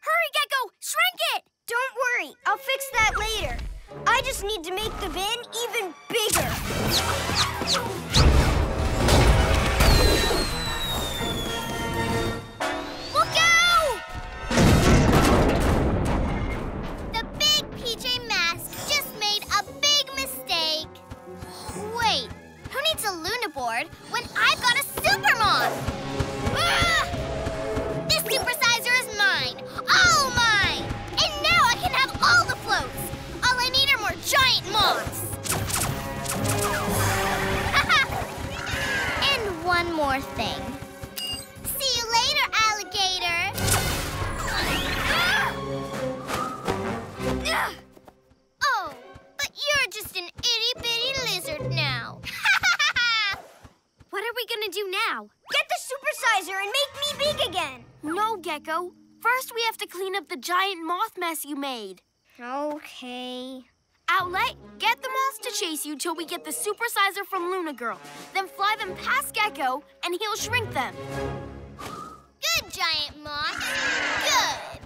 Hurry, Gekko, shrink it! Don't worry, I'll fix that later. I just need to make the bin even bigger. Look out! The big PJ Masks just made a big mistake. Wait, who needs a Luna board when I've got a Supermom? Ah! giant moths! *laughs* and one more thing. See you later, alligator! *gasps* oh, but you're just an itty-bitty lizard now. *laughs* what are we gonna do now? Get the supersizer and make me big again! No, Gekko. First, we have to clean up the giant moth mess you made. Okay. Owlette, get the moths to chase you till we get the supersizer from Luna Girl. Then fly them past Gekko, and he'll shrink them. Good, giant moth. Good.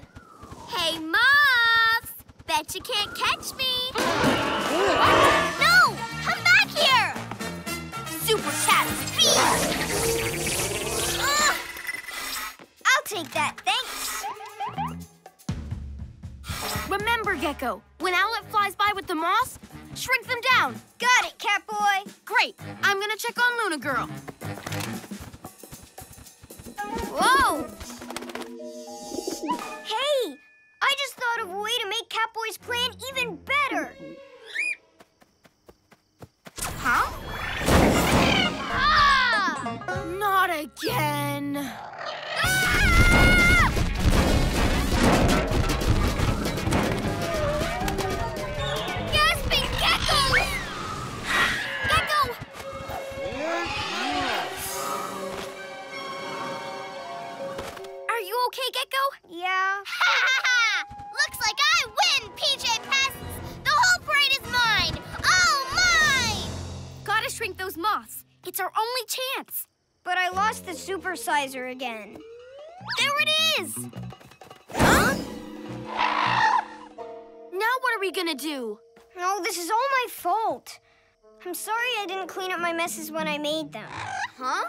Hey, moths! Bet you can't catch me. No! Come back here! Super cat speed! I'll take that, thanks. Remember, Gekko, when Owlette flies by with the moths, shrink them down. Got it, Catboy. Great. I'm gonna check on Luna Girl. Whoa! Hey, I just thought of a way to make Catboy's plan even better. Huh? Ah! Not again. Gasping Gekko? Yeah. *laughs* Looks like I win, PJ Pests! The whole parade is mine! All mine! Gotta shrink those moths. It's our only chance. But I lost the supersizer again. There it is! Huh? *gasps* Now what are we gonna do? No, this is all my fault. I'm sorry I didn't clean up my messes when I made them. Huh?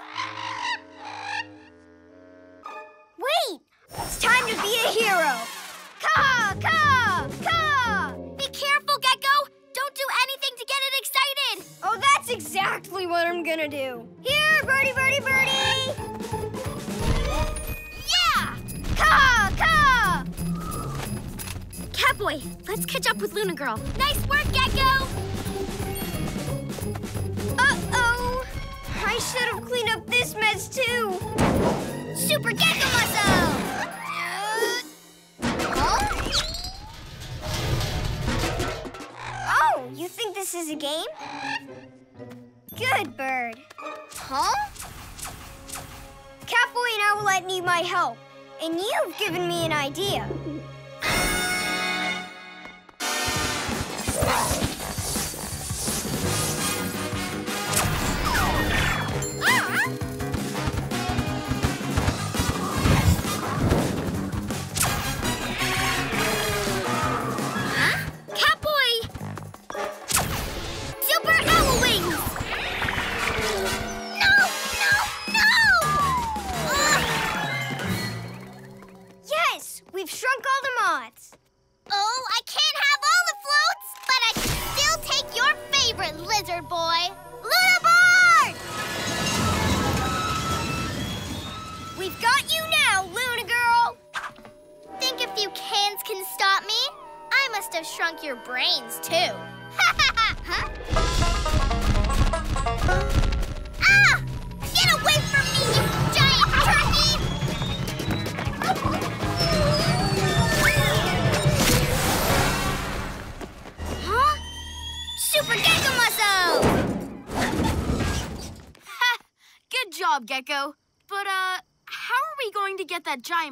Wait! Time to be a hero! Ka! Ka! Ka! Be careful, Gekko! Don't do anything to get it excited! Oh, that's exactly what I'm gonna do. Here, birdie, birdie, birdie! Yeah! Ka! Ka! Catboy, let's catch up with Luna Girl. Nice work, Gekko! Uh-oh! I should have cleaned up this mess, too. Super Gekko Muscle! Oh, you think this is a game? Good, Bird. Huh? Catboy and Owlette need my help, and you've given me an idea.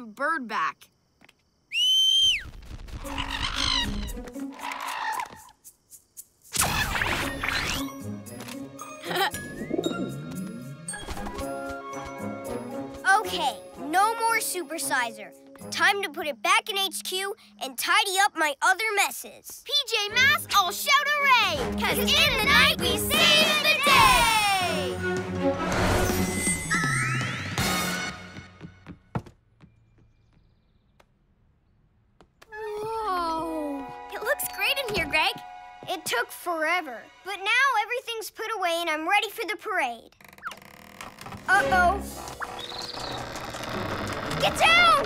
Bird back? *laughs* Okay, no more supersizer. Time to put it back in HQ and tidy up my other messes. PJ Masks, all shout hooray! Cause in the night we save It took forever, but now everything's put away and I'm ready for the parade. Uh-oh. Get down!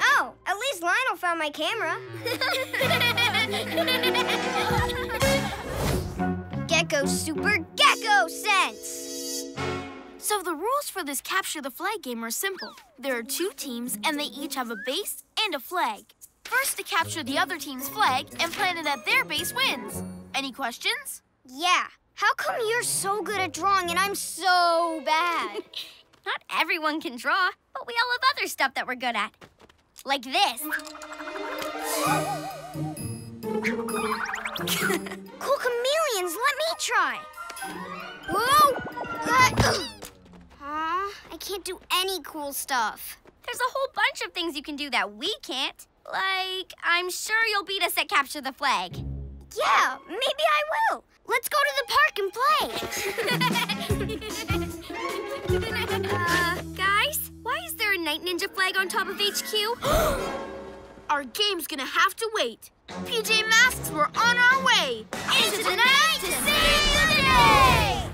Oh, at least Lionel found my camera. Gekko, *laughs* Gekko Super Gekko Sense! So the rules for this capture the flag game are simple. There are two teams, and they each have a base and a flag. First to capture the other team's flag and plant it at their base wins. Any questions? Yeah. How come you're so good at drawing and I'm so bad? *laughs* Not everyone can draw, but we all have other stuff that we're good at. Like this. cool chameleons, let me try. Whoa! Uh, Aw, I can't do any cool stuff. There's a whole bunch of things you can do that we can't. Like, I'm sure you'll beat us at Capture the Flag. Yeah, maybe I will. Let's go to the park and play. *laughs* uh, guys, why is there a Night Ninja flag on top of HQ? *gasps* Our game's gonna have to wait. PJ Masks, we're on our way. Into the night to save the day!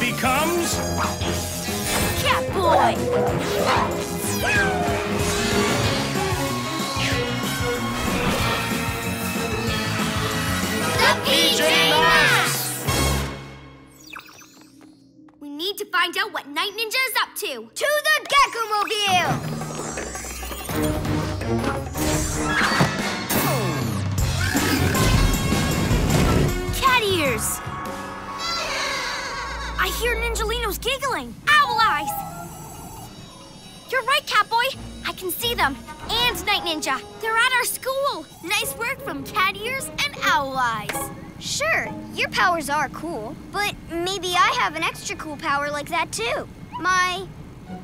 becomes Catboy! The PJ Masks! We need to find out what Night Ninja is up to. To the Gekko-mobile! Cat ears! I hear Ninjalino's giggling. Owl Eyes! You're right, Catboy. I can see them. And Night Ninja. They're at our school. Nice work from Cat Ears and Owl Eyes. Sure, your powers are cool, but maybe I have an extra cool power like that too. My,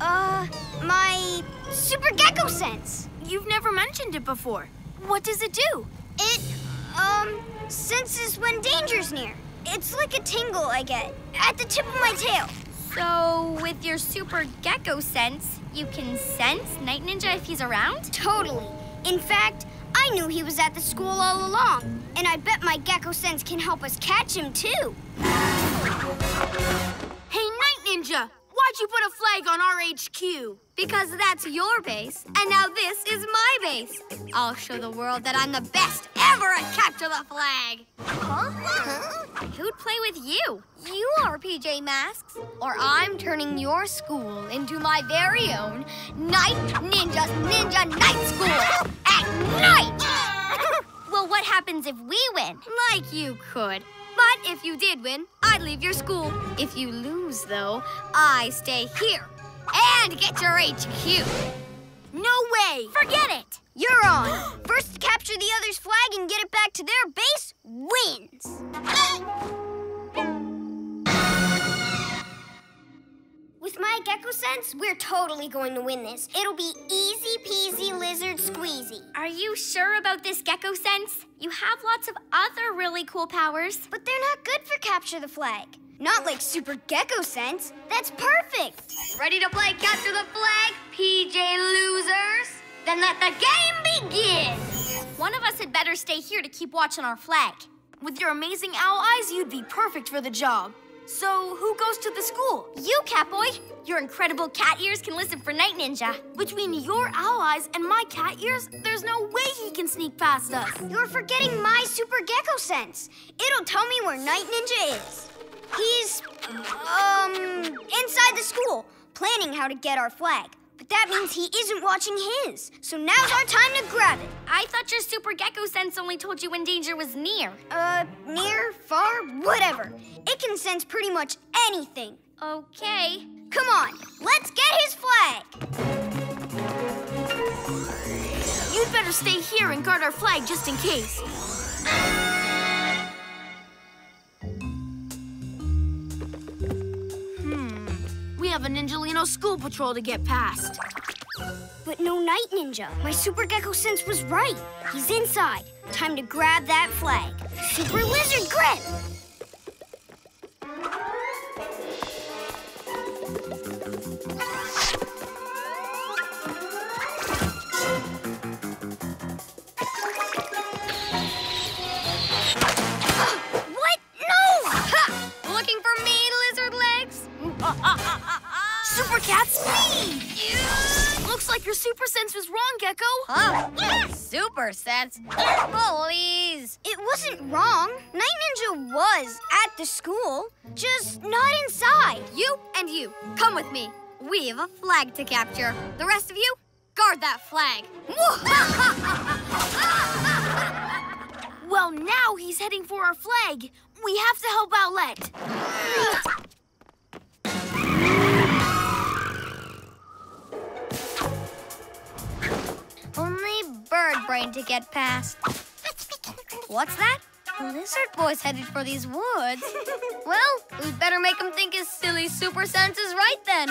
uh, my super gekko sense. You've never mentioned it before. What does it do? It, um, senses when danger's near. It's like a tingle I get at the tip of my tail. So, with your super gekko sense, you can sense Night Ninja if he's around? Totally. In fact, I knew he was at the school all along, and I bet my gekko sense can help us catch him too. Hey, Night Ninja! Why'd you put a flag on our HQ? Because that's your base, and now this is my base. I'll show the world that I'm the best ever at Capture the Flag. Huh? Who'd play with you? You are PJ Masks, or I'm turning your school into my very own Night Ninja's Ninja Night School at night. *laughs* well, what happens if we win? Like you could. But if you did win, I'd leave your school. If you lose, though, I stay here and get your HQ. No way! Forget it! You're on. *gasps* First to capture the other's flag and get it back to their base wins. With my gekko sense, we're totally going to win this. It'll be easy peasy lizard squeezy. Are you sure about this gekko sense? You have lots of other really cool powers. But they're not good for capture the flag. Not like super gekko sense. That's perfect. Ready to play capture the flag, PJ losers? Then let the game begin. One of us had better stay here to keep watch on our flag. With your amazing owl eyes, you'd be perfect for the job. So, who goes to the school? You, Catboy. Your incredible cat ears can listen for Night Ninja. Between your owl eyes and my cat ears, there's no way he can sneak past us. You're forgetting my super gekko sense. It'll tell me where Night Ninja is. He's, um, inside the school, planning how to get our flag. But that means he isn't watching his. So now's our time to grab it. I thought your super gekko sense only told you when danger was near. Uh, near, far, whatever. It can sense pretty much anything. Okay. Come on, let's get his flag. You'd better stay here and guard our flag just in case. Have a Ninjalino school patrol to get past. But no Night Ninja. My Super Gekko sense was right. He's inside. Time to grab that flag. Super Lizard Grip! Cat speed! Looks like your super sense was wrong, Gekko. Huh? Super sense? Please. It wasn't wrong. Night Ninja was at the school, just not inside. You and you, come with me. We have a flag to capture. The rest of you, guard that flag. *laughs* Well, now he's heading for our flag. We have to help Owlette. Only bird brain to get past. What's that? Lizard boy's headed for these woods. *laughs* well, we better make him think his silly super sense is right then.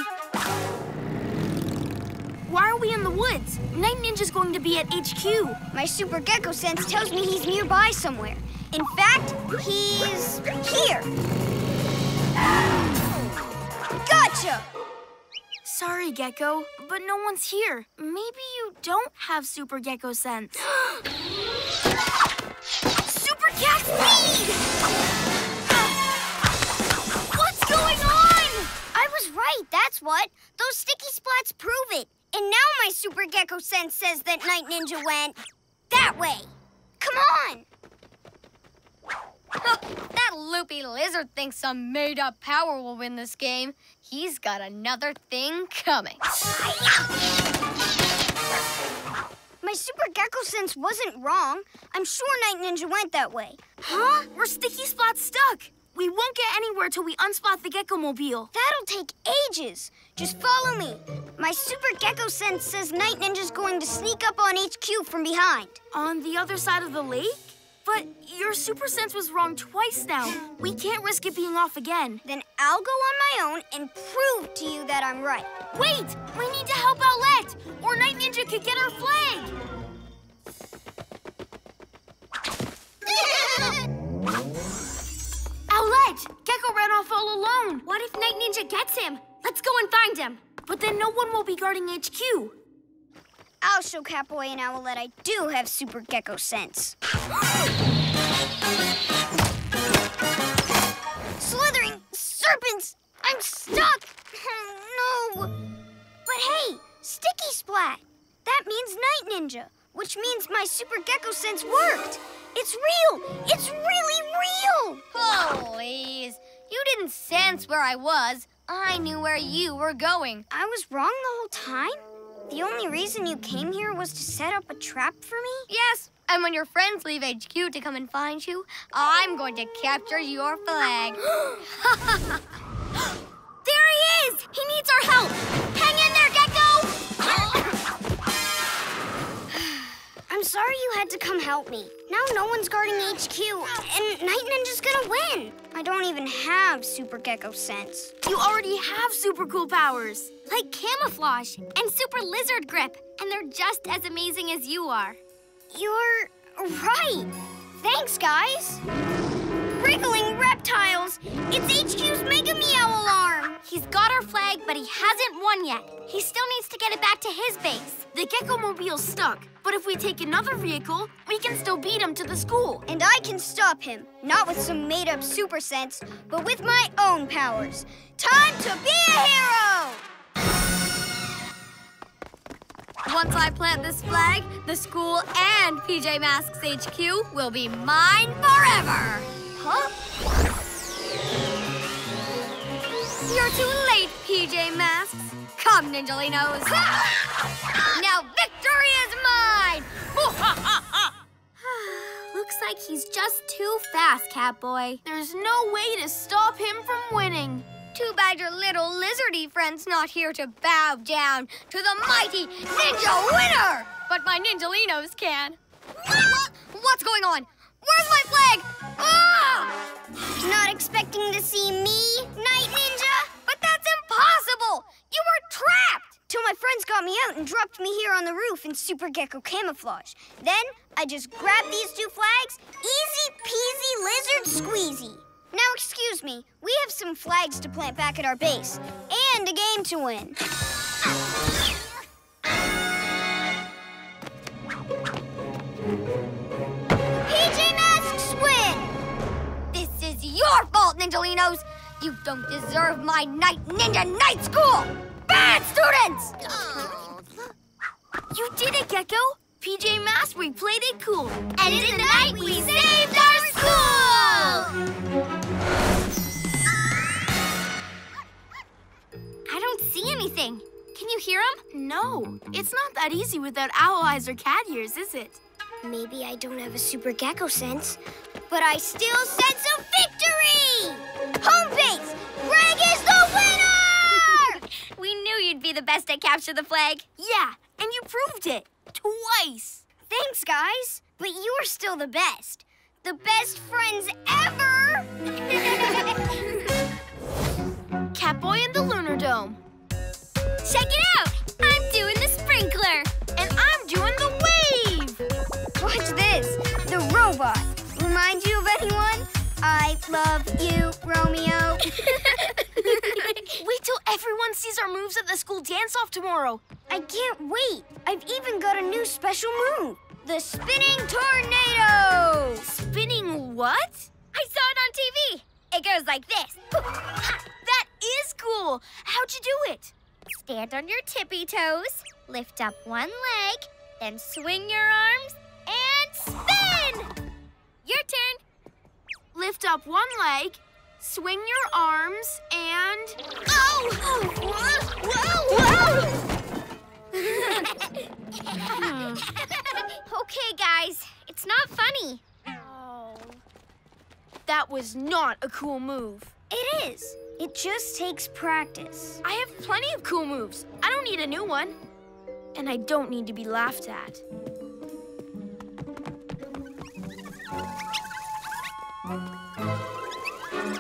Why are we in the woods? Night Ninja's going to be at HQ. My super gekko sense tells me he's nearby somewhere. In fact, he's here. Gotcha! Sorry, Gekko, but no one's here. Maybe you don't have Super Gekko sense. *gasps* super Cat Speed! *gasps* What's going on? I was right, that's what. Those sticky splats prove it. And now my super gekko sense says that Night Ninja went that way. Come on! *laughs* that loopy lizard thinks some made-up power will win this game. He's got another thing coming. My super gekko sense wasn't wrong. I'm sure Night Ninja went that way. Huh? We're sticky splat stuck. We won't get anywhere till we unspot the Gekko Mobile. That'll take ages. Just follow me. My super gekko sense says Night Ninja's going to sneak up on HQ from behind. On the other side of the lake? But your super sense was wrong twice now. We can't risk it being off again. Then I'll go on my own and prove to you that I'm right. Wait! We need to help Owlette, or Night Ninja could get our flag. *laughs* Owlette! Gecko ran off all alone. What if Night Ninja gets him? Let's go and find him. But then no one will be guarding HQ. I'll show Catboy and Owlette I do have super gekko sense. Slithering serpents! I'm stuck! *laughs* no! But hey, Sticky Splat! That means Night Ninja, which means my super gekko sense worked! It's real! It's really real! Please. You didn't sense where I was. I knew where you were going. I was wrong the whole time? The only reason you came here was to set up a trap for me? Yes, and when your friends leave HQ to come and find you, I'm going to capture your flag. *gasps* There he is! He needs our help! Hang in there, Gekko! *sighs* I'm sorry you had to come help me. Now no one's guarding HQ, and Night Ninja's gonna win. I don't even have Super Gekko sense. You already have super cool powers. Like camouflage and super lizard grip, and they're just as amazing as you are. You're right. Thanks, guys. Wriggling reptiles. It's HQ's Mega Meow alarm. He's got our flag, but he hasn't won yet. He still needs to get it back to his base. The Gekko Mobile's stuck, but if we take another vehicle, we can still beat him to the school. And I can stop him. Not with some made up super sense, but with my own powers. Time to be a hero! Once I plant this flag, the school and PJ Masks HQ will be mine forever. Huh? You're too late, PJ Masks. Come, Ninjalinos. now victory is mine! *sighs* Looks like he's just too fast, Catboy. There's no way to stop him from winning. Too bad your little lizardy friend's not here to bow down to the mighty Ninja Winner! But my Ninjalinos can. *laughs* What's going on? Where's my flag? Ah! Not expecting to see me, Night Ninja? But that's impossible! You were trapped! Till my friends got me out and dropped me here on the roof in Super Gekko camouflage. Then I just grabbed these two flags. Easy peasy lizard squeezy. Now, excuse me, we have some flags to plant back at our base and a game to win. PJ Masks win! This is your fault, Ninjalinos! You don't deserve my Night Ninja Night School! Bad students! You did it, Gekko! PJ Masks, we played it cool. And tonight we saved our school! I don't see anything. Can you hear them? No, it's not that easy without owl eyes or cat ears, is it? Maybe I don't have a super gekko sense, but I still sense a victory! Home base! Greg is the winner! *laughs* We knew you'd be the best at capture the flag. Yeah, and you proved it. Twice. Thanks, guys. But you are still the best. The best friends ever! *laughs* Catboy and the Dome. Check it out! I'm doing the sprinkler. And I'm doing the wave. Watch this. The robot. Remind you of anyone? I love you, Romeo. *laughs* Wait till everyone sees our moves at the school dance-off tomorrow. I can't wait. I've even got a new special move. The spinning tornado! Spinning what? I saw it on TV. It goes like this. *laughs* Is cool. How'd you do it? Stand on your tippy toes, lift up one leg, then swing your arms and spin! Your turn. Lift up one leg, swing your arms, and... Oh! Whoa! Whoa! Whoa! *laughs* okay, guys, it's not funny. That was not a cool move. It is. It just takes practice. I have plenty of cool moves. I don't need a new one. And I don't need to be laughed at.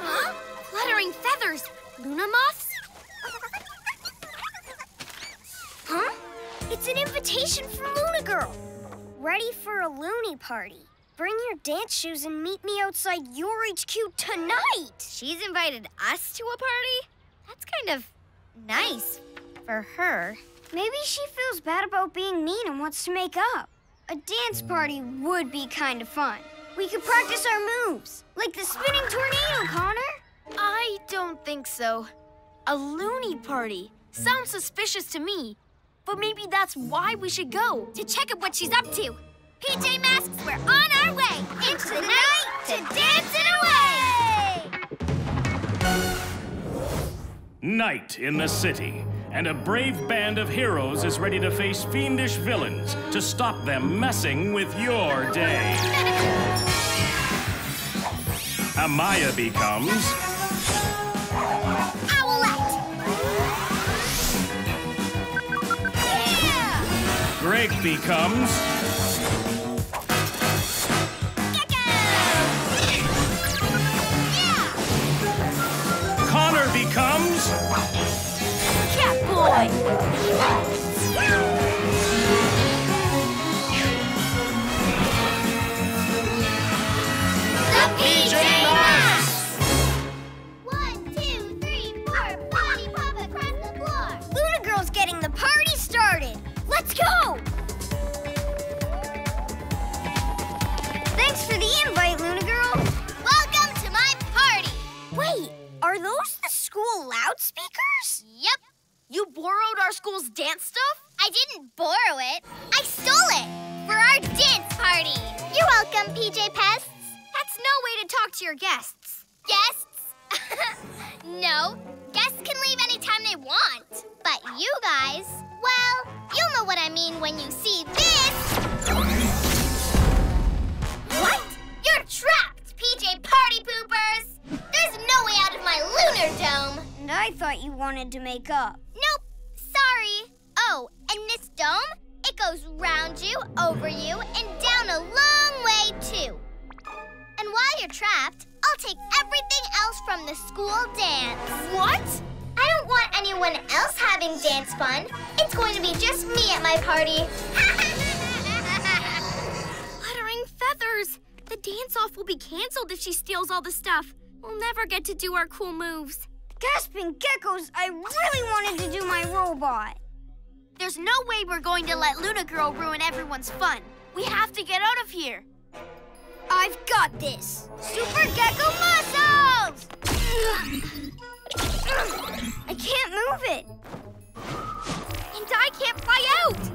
Huh? Fluttering feathers. Luna moths? Huh? It's an invitation from Luna Girl. Ready for a loony party. Bring your dance shoes and meet me outside your HQ tonight. She's invited us to a party? That's kind of nice for her. Maybe she feels bad about being mean and wants to make up. A dance party would be kind of fun. We could practice our moves, like the spinning tornado, Connor. I don't think so. A loony party. Sounds suspicious to me. But maybe that's why we should go. To check up what she's up to. PJ Masks, we're on our way into the night to dance it away! Night in the city, and a brave band of heroes is ready to face fiendish villains to stop them messing with your day. *laughs* Amaya becomes Owlette! Yeah! Greg becomes Becomes Catboy! The PJ Masks! One, two, three, four, potty pop across the floor. Luna Girl's getting the party started. Let's go! Thanks for the invite, Luna Girl. Welcome to my party. Wait, are those school loudspeakers? Yep, You borrowed our school's dance stuff? I didn't borrow it. I stole it for our dance party. You're welcome, PJ Pests. That's no way to talk to your guests. Guests? *laughs* no, guests can leave anytime they want. But you guys, well, you'll know what I mean when you see this. What? You're trapped, PJ Party Poopers! There's no way out of my lunar dome. And I thought you wanted to make up. Nope, sorry. Oh, and this dome, it goes round you, over you, and down a long way, too. And while you're trapped, I'll take everything else from the school dance. What? I don't want anyone else having dance fun. It's going to be just me at my party. *laughs* Fluttering feathers! The dance-off will be canceled if she steals all the stuff. We'll never get to do our cool moves. Gasping geckos, I really wanted to do my robot. There's no way we're going to let Luna Girl ruin everyone's fun. We have to get out of here. I've got this. Super gekko muscles! I can't move it. and I can't fly out.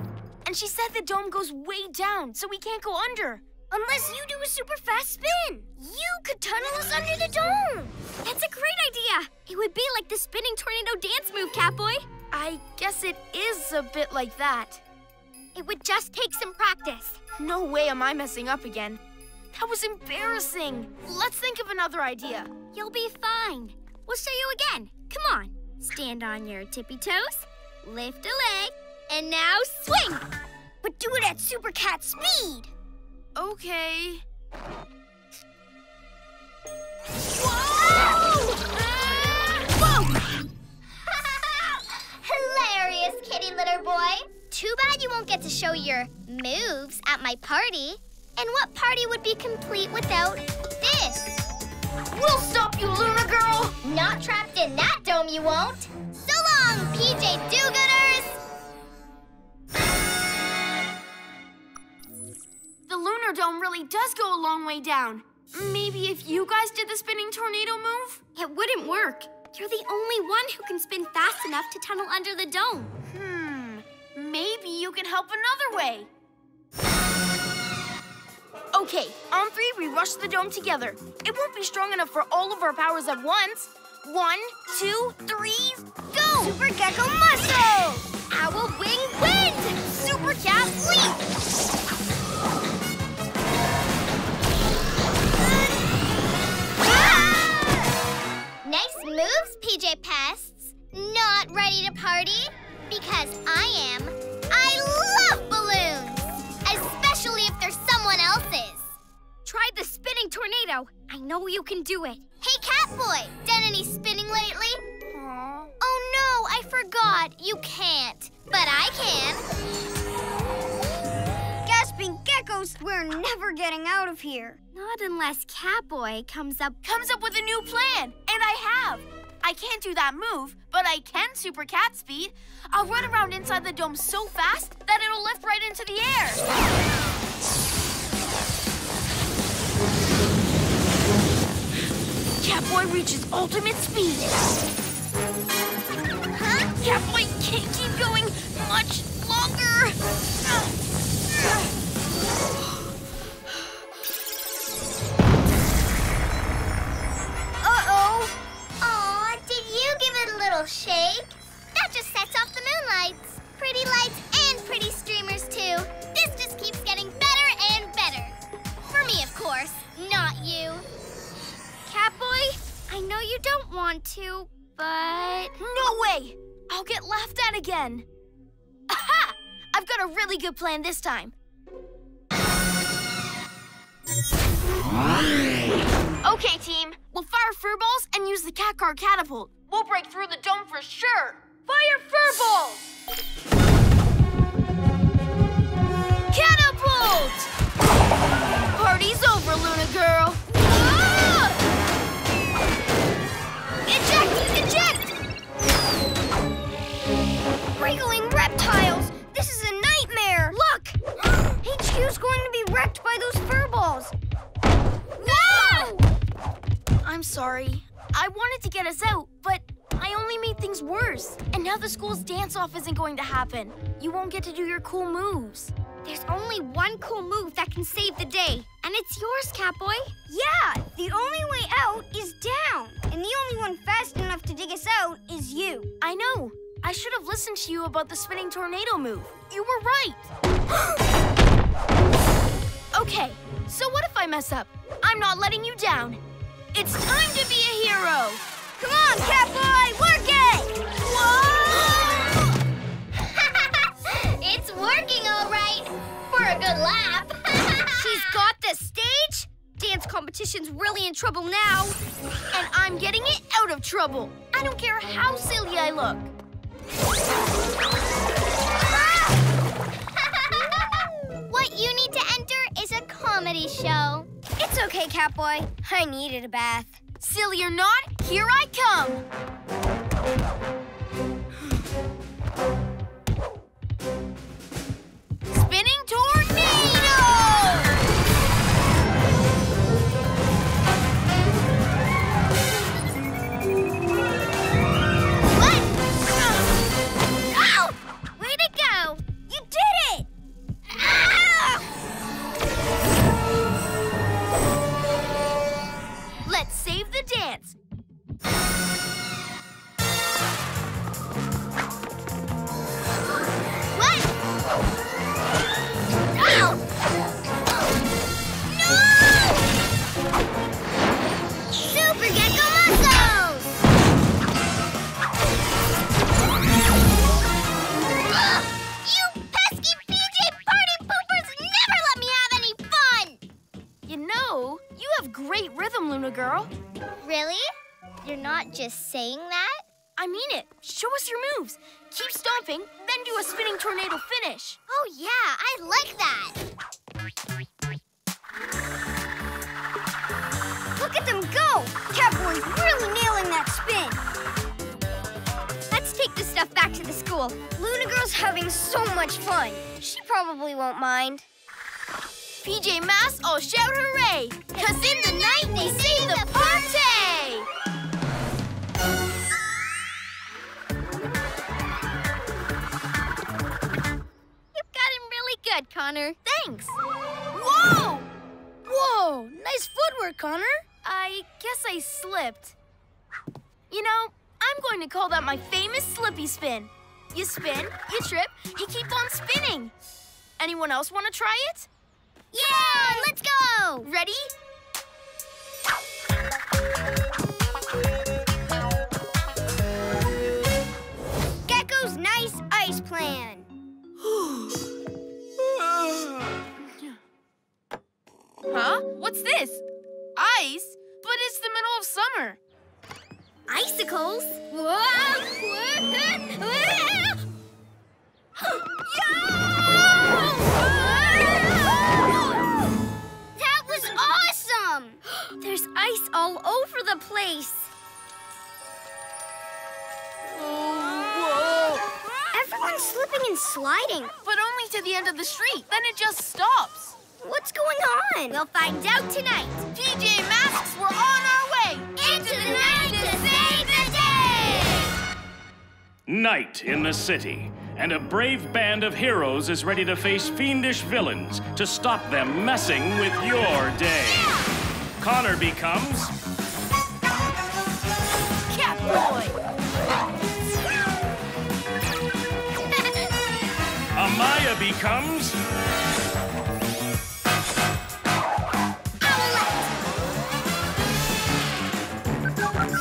And she said the dome goes way down, so we can't go under. Unless you do a super fast spin. You could tunnel us under the dome. That's a great idea. It would be like the spinning tornado dance move, Catboy. I guess it is a bit like that. It would just take some practice. No way am I messing up again. That was embarrassing. Let's think of another idea. You'll be fine. We'll show you again. Come on. Stand on your tippy toes, lift a leg, and now swing! But do it at super cat speed. Okay. Ah! *laughs* Hilarious, kitty litter boy. Too bad you won't get to show your moves at my party. And what party would be complete without this? We'll stop you, Luna Girl! Not trapped in that dome, you won't. So long, PJ really does go a long way down. Maybe if you guys did the spinning tornado move? It wouldn't work. You're the only one who can spin fast enough to tunnel under the dome. Hmm, maybe you can help another way. Okay, on three, we rush the dome together. It won't be strong enough for all of our powers at once. One, two, three, go! Super Gekko Muscle! Owl Wing Wind! Super Cat Leap! Nice moves, PJ Pests. Not ready to party? Because I am. I love balloons! Especially if they're someone else's. Try the spinning tornado. I know you can do it. Hey, Catboy, done any spinning lately? Oh no, I forgot. You can't. But I can. Gasping we're never getting out of here. Not unless Catboy comes up. Comes up with a new plan, and I have. I can't do that move, but I can super cat speed. I'll run around inside the dome so fast that it'll lift right into the air. Catboy reaches ultimate speed. Huh? Catboy can't keep going much longer. Ah. Give it a little shake? That just sets off the moonlights. Pretty lights and pretty streamers, too. This just keeps getting better and better. For me, of course, not you. Catboy, I know you don't want to, but. No way! I'll get laughed at again. *laughs* Aha! I've got a really good plan this time. Okay, team. We'll fire fur balls and use the cat car catapult. We'll break through the dome for sure. Fire fur balls! Catapult! Party's over, Luna girl. Ah! Eject! Eject! Wriggling reptiles! This is a nightmare! Look! *gasps* HQ's going to be wrecked by those fur balls! No! I'm sorry. I wanted to get us out, but I only made things worse. And now the school's dance-off isn't going to happen. You won't get to do your cool moves. There's only one cool move that can save the day, and it's yours, Catboy. Yeah, the only way out is down. And the only one fast enough to dig us out is you. I know. I should have listened to you about the spinning tornado move. You were right. *gasps* okay, so what if I mess up? I'm not letting you down. It's time to be a hero. Come on, Catboy, work it! Whoa! *laughs* it's working all right. For a good laugh. *laughs* She's got the stage. Dance competition's really in trouble now. And I'm getting it out of trouble. I don't care how silly I look. *laughs* what you need to a comedy show. It's okay, Catboy. I needed a bath. Silly or not, here I come. Just saying that? I mean it. Show us your moves. Keep stomping, then do a spinning tornado finish. Oh, yeah, I like that. Look at them go! Catboy's really nailing that spin. Let's take this stuff back to the school. Luna Girl's having so much fun. She probably won't mind. PJ Masks all shout hooray! Cause in the night they save the party! Good, Connor. Thanks! Whoa! Whoa, nice footwork, Connor. I guess I slipped. You know, I'm going to call that my famous slippy spin. You spin, you trip, you keep on spinning. Anyone else want to try it? Yeah, let's go! Ready? Gekko's nice ice plan. *gasps* *gasps* *gasps* Huh? What's this? Ice? But it's the middle of summer. Icicles? *laughs* That was awesome! There's ice all over the place. Oh. Everyone's slipping and sliding. But only to the end of the street. Then it just stops. What's going on? We'll find out tonight. PJ Masks, we're on our way! Into the night to save the day! Night in the city, and a brave band of heroes is ready to face fiendish villains to stop them messing with your day. Connor becomes Catboy! Amaya becomes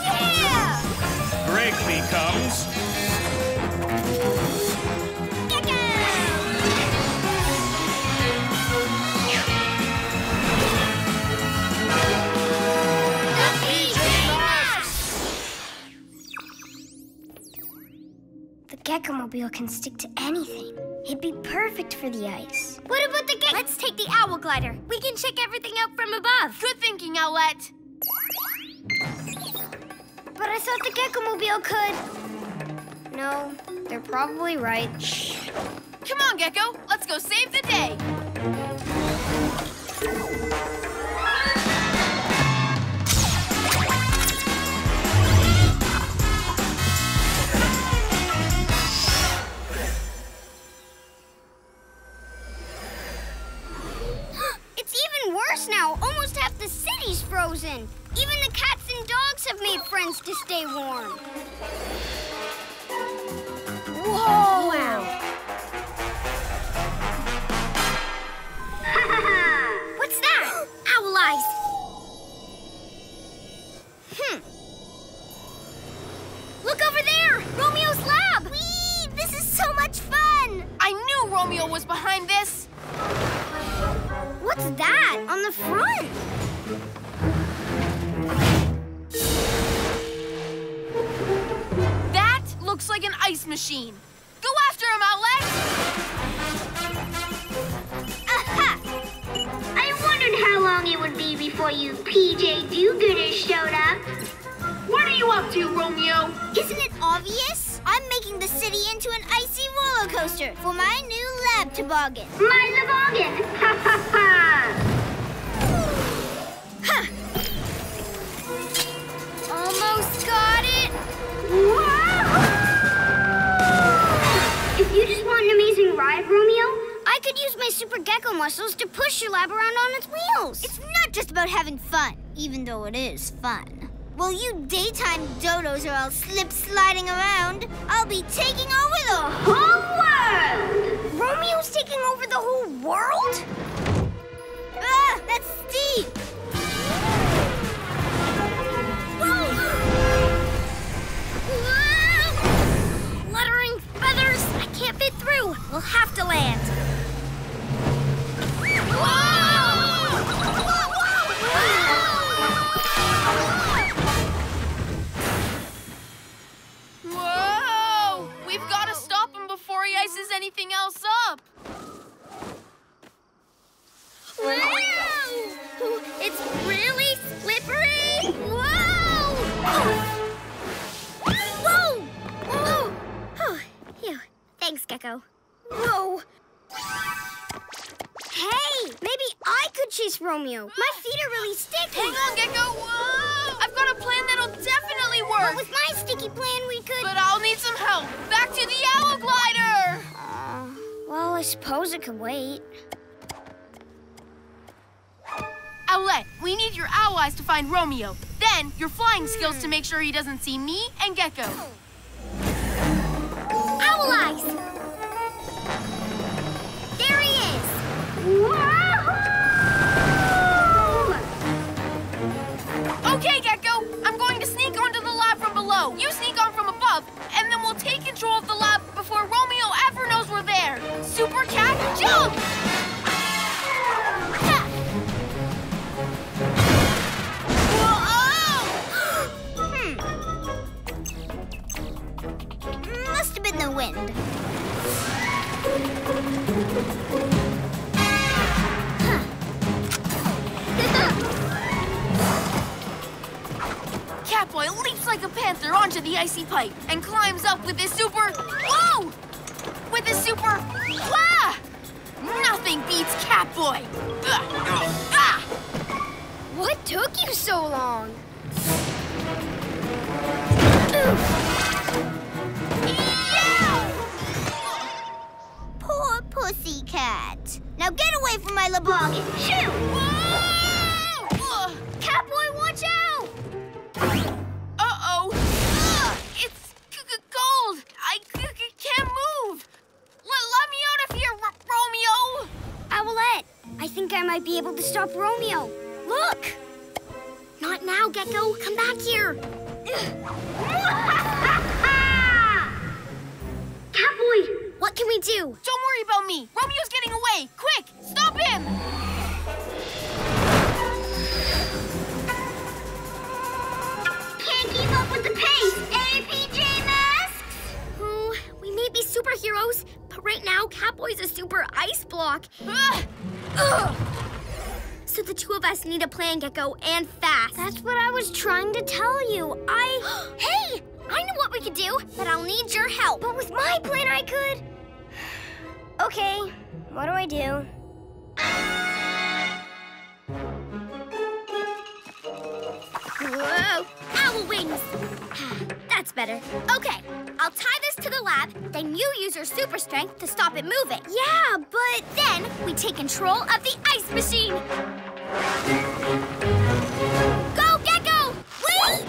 Yeah! Greg becomes The Gekko-mobile can stick to anything. It'd be perfect for the ice. What about the gecko? Let's take the owl glider. We can check everything out from above. Good thinking, Owlette. But I thought the Gekko-mobile could. No, they're probably right. Shh. Come on, Gekko. Let's go save the day. Now. Almost half the city's frozen. Even the cats and dogs have made friends to stay warm. Whoa! Wow. *laughs* What's that? Owl eyes. Hmm. Look over there! Romeo's lab! Whee! This is so much fun! I knew Romeo was behind this. What's that on the front? That looks like an ice machine. Go after him, Owlette. Aha! Uh-huh. I wondered how long it would be before you PJ do-gooders showed up. What are you up to, Romeo? Isn't it obvious? I'm making the city into an icy roller coaster for my new lab toboggan. My toboggan! Ha ha ha! Almost got it. If you just want an amazing ride, Romeo, I could use my super gekko muscles to push your lab around on its wheels. it's not just about having fun, even though it is fun. While you daytime dodos are all slip sliding around, I'll be taking over the whole world! Romeo's taking over the whole world? Ah, Romeo. My feet are really sticky. Hang on, Gekko. Whoa! I've got a plan that'll definitely But work. with my sticky plan, we could. But I'll need some help. Back to the owl glider. Uh, well, I suppose it could wait. Owlette, we need your owl eyes to find Romeo. Then your flying skills to make sure he doesn't see me and Gekko. Owl eyes! There he is! Okay, You sneak on from above, and then we'll take control of the lab before Romeo ever knows we're there. Super Cat, jump! Panther onto the icy pipe and climbs up with his super. Whoa! With his super. Ah! Nothing beats Catboy. Ah! Ah! What took you so long? Poor pussycat. Now get away from my Leboggy. Shoo! Whoa! Catboy, watch out! Owlette, I think I might be able to stop Romeo. Look! Not now, Gekko. Come back here. *laughs* Catboy, what can we do? Don't worry about me. Romeo's getting away. Quick, stop him. Can't keep up with the pace? We may be superheroes, but right now, Catboy's a super ice block. Ah! Ugh. So the two of us need a plan, Gekko, and fast. That's what I was trying to tell you. I. *gasps* hey! I know what we could do, but I'll need your help. But with my plan, I could. *sighs* Okay, what do I do? Whoa! Owl wings! That's better. Okay, I'll tie this to the lab, then you use your super strength to stop it moving. Yeah, but then we take control of the ice machine. Go, Gekko! Wait!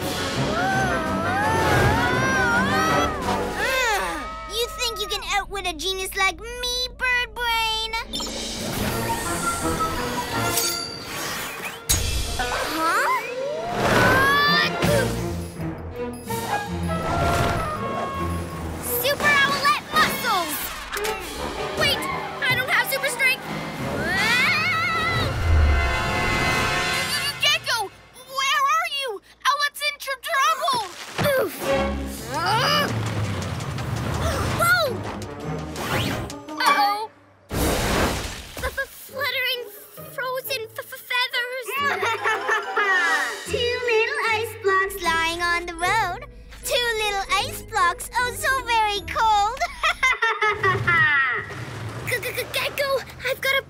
You think you can outwit a genius like me, Bird Brain? Oof! Whoa! Uh-oh! Fluttering frozen feathers. *laughs* Two little ice blocks lying on the road. Two little ice blocks, oh so very cold. *laughs* Gekko, I've got a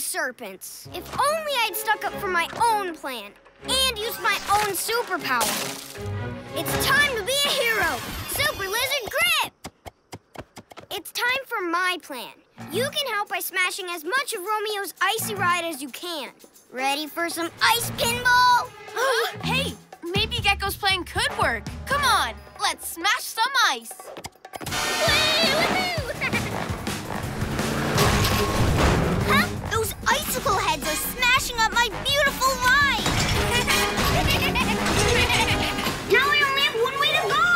Serpents. If only I'd stuck up for my own plan and used my own superpower. It's time to be a hero. Super Lizard Grip. It's time for my plan. You can help by smashing as much of Romeo's icy ride as you can. Ready for some ice pinball? *gasps* hey, maybe Gekko's plan could work. Come on, let's smash some ice. huh? popsicle heads are smashing up my beautiful ride! *laughs* now I only have one way to go!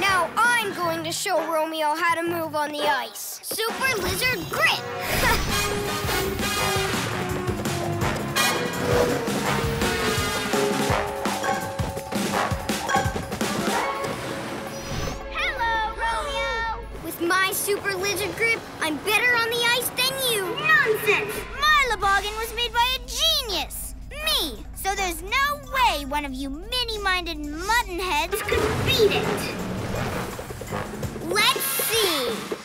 Now I'm going to show Romeo how to move on the ice. Super Lizard Grip! *laughs* Hello, Romeo! With my Super Lizard Grip, I'm better on the ice was made by a genius, me. So there's no way one of you mini-minded muttonheads could beat it. Let's see.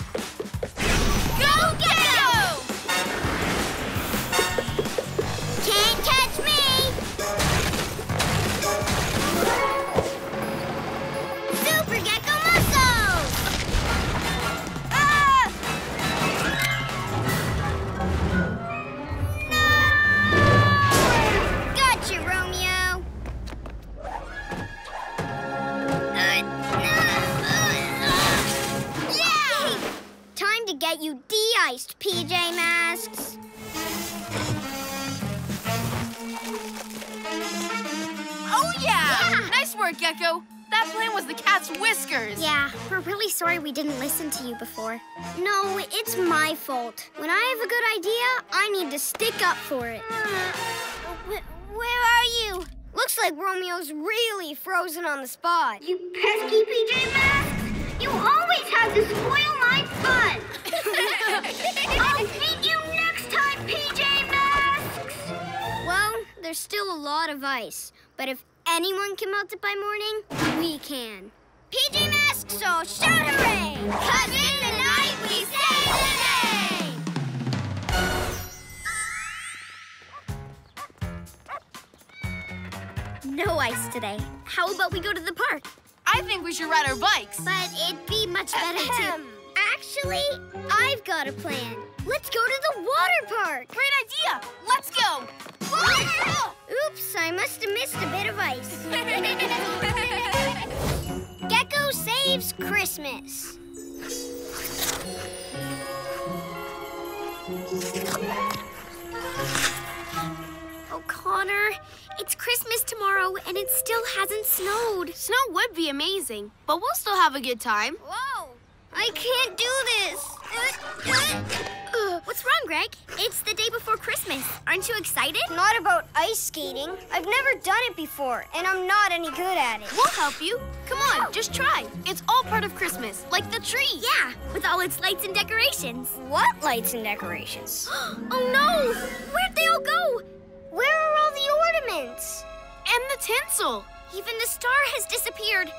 Yeah, we're really sorry we didn't listen to you before. No, it's my fault. When I have a good idea, I need to stick up for it. Uh, where are you? Looks like Romeo's really frozen on the spot. You pesky PJ Masks! You always have to spoil my fun! *laughs* I'll beat you next time, PJ Masks! Well, there's still a lot of ice, but if anyone can melt it by morning, we can. PJ Masks, so shout hooray! Cause in the night we save the day! No ice today. How about we go to the park? I think we should ride our bikes. But it'd be much better to... Actually, I've got a plan. Let's go to the water park! Great idea. Let's go. Water! Oops, I must have missed a bit of ice. *laughs* *laughs* Gekko saves Christmas. Oh, Connor, it's Christmas tomorrow and it still hasn't snowed. Snow would be amazing, but we'll still have a good time. Whoa! I can't do this. What's wrong, Greg? It's the day before Christmas. Aren't you excited? Not about ice skating. I've never done it before, and I'm not any good at it. We'll help you. Come on, oh. just try. It's all part of Christmas, like the tree. Yeah, with all its lights and decorations. What lights and decorations? *gasps* oh no! Where'd they all go? Where are all the ornaments? And the tinsel. Even the star has disappeared.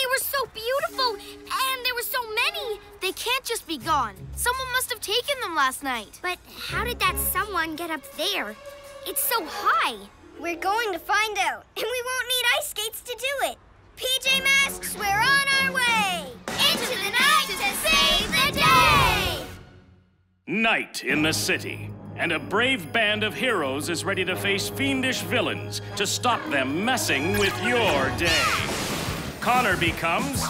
They were so beautiful, and there were so many. They can't just be gone. Someone must have taken them last night. But how did that someone get up there? It's so high. We're going to find out, and we won't need ice skates to do it. PJ Masks, we're on our way! Into the night to save the day! Night in the city, and a brave band of heroes is ready to face fiendish villains to stop them messing with your day. Connor becomes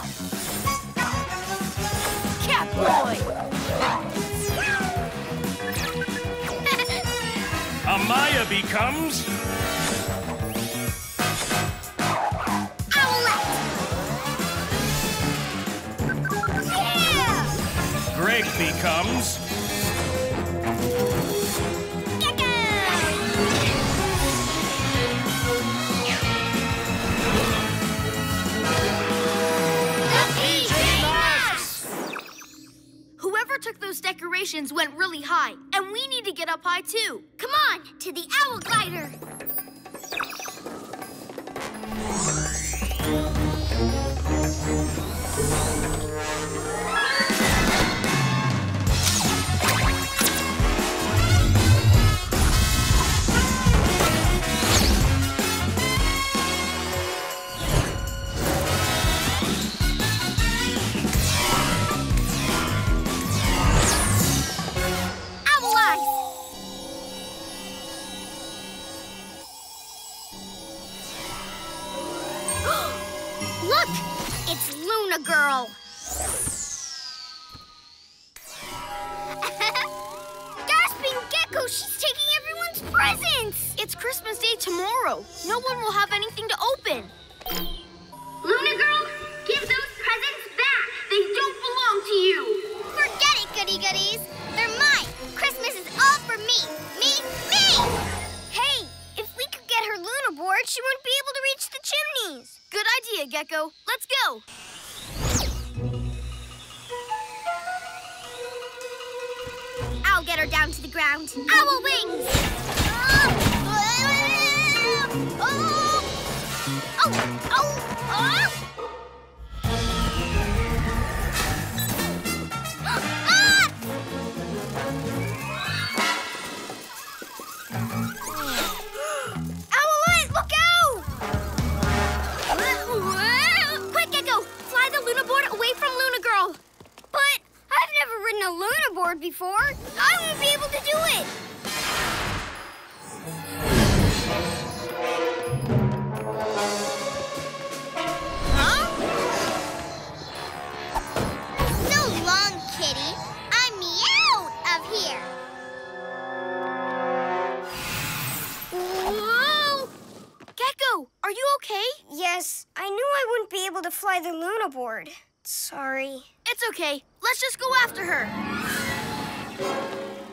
Catboy. Amaya becomes Owlette! Yeah! Greg becomes took those decorations went really high, and we need to get up high too. Come on, to the owl glider. It's okay. Let's just go after her.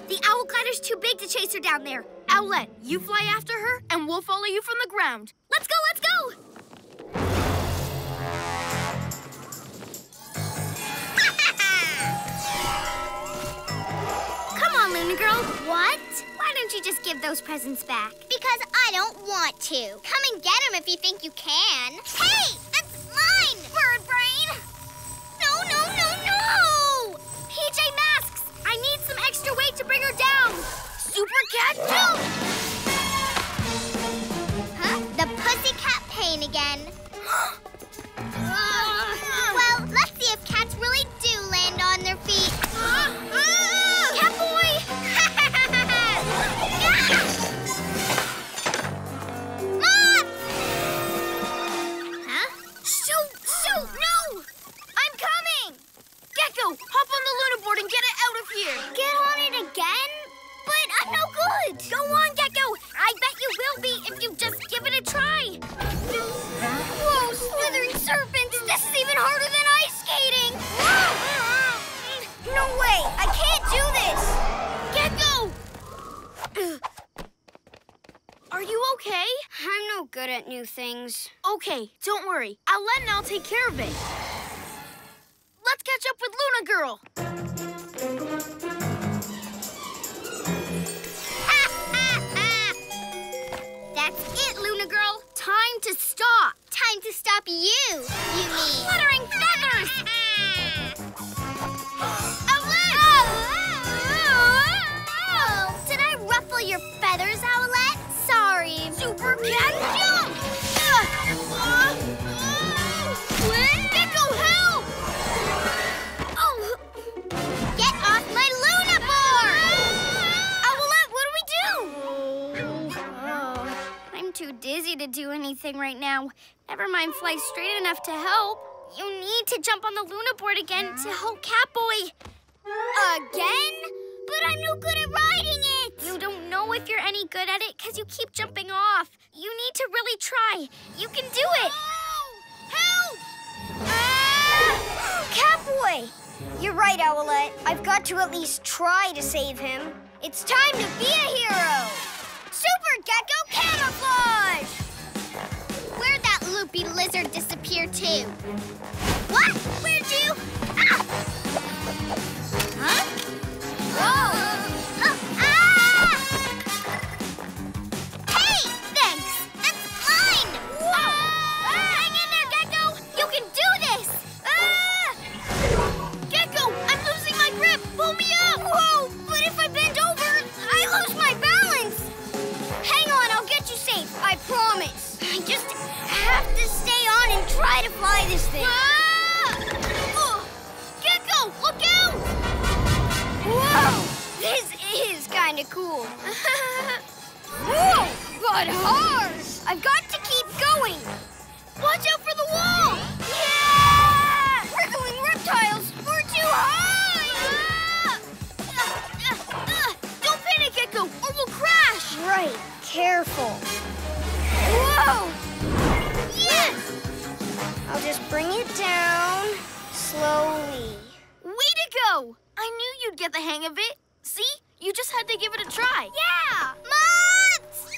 The owl clatter's too big to chase her down there. Owlette, you fly after her, and we'll follow you from the ground. Let's go, let's go! *laughs* Come on, Luna Girl. What? Why don't you just give those presents back? Because I don't want to. Come and get him if you think you can. Hey, that's mine! Bird brain! No! PJ Masks! I need some extra weight to bring her down! Super Cat Jump! Huh? The pussycat pain again. *gasps* well, let's see if cats really on the Luna board and get it out of here. Get on it again? But I'm no good. Go on, Gekko! I bet you will be if you just give it a try! Whoa, slithering serpents! This is even harder than ice skating! No way! I can't do this! Gekko! *sighs* Are you okay? I'm no good at new things. Okay, don't worry. Owlette and I'll take care of it. Let's catch up with Luna Girl. *laughs* That's it, Luna Girl. Time to stop. Time to stop you, you mean. Fluttering feathers! *laughs* Oh, oh, did I ruffle your feathers, Owlette? Sorry. Super Cat Jump! *laughs* Uh, too dizzy to do anything right now. Never mind fly straight enough to help. You need to jump on the Luna board again to help Catboy. Again? But I'm no good at riding it. You don't know if you're any good at it because you keep jumping off. You need to really try. You can do it. Help! Ah! Catboy! You're right, Owlette. I've got to at least try to save him. It's time to be a hero! Super Gekko camouflage! Where'd that loopy lizard disappear to? What? Where'd you? Ah! Huh? Whoa! Oh, ah! Hey, thanks. That's mine. Whoa! Hang in there, Gekko. You can do this. Ah! Gekko, I'm losing my grip. Pull me up. Try to fly this thing. Ah! Oh, Gekko, look out! Whoa! This is kind of cool. *laughs* Whoa! But hard! I've got to keep going. Watch out for the wall! Yeah! Wriggling reptiles! We're too high! Ah, Don't panic, Gekko, or we'll crash! Right. Careful. Whoa! I'll just bring it down slowly. Way to go! I knew you'd get the hang of it. See? You just had to give it a try. Yeah! Moths!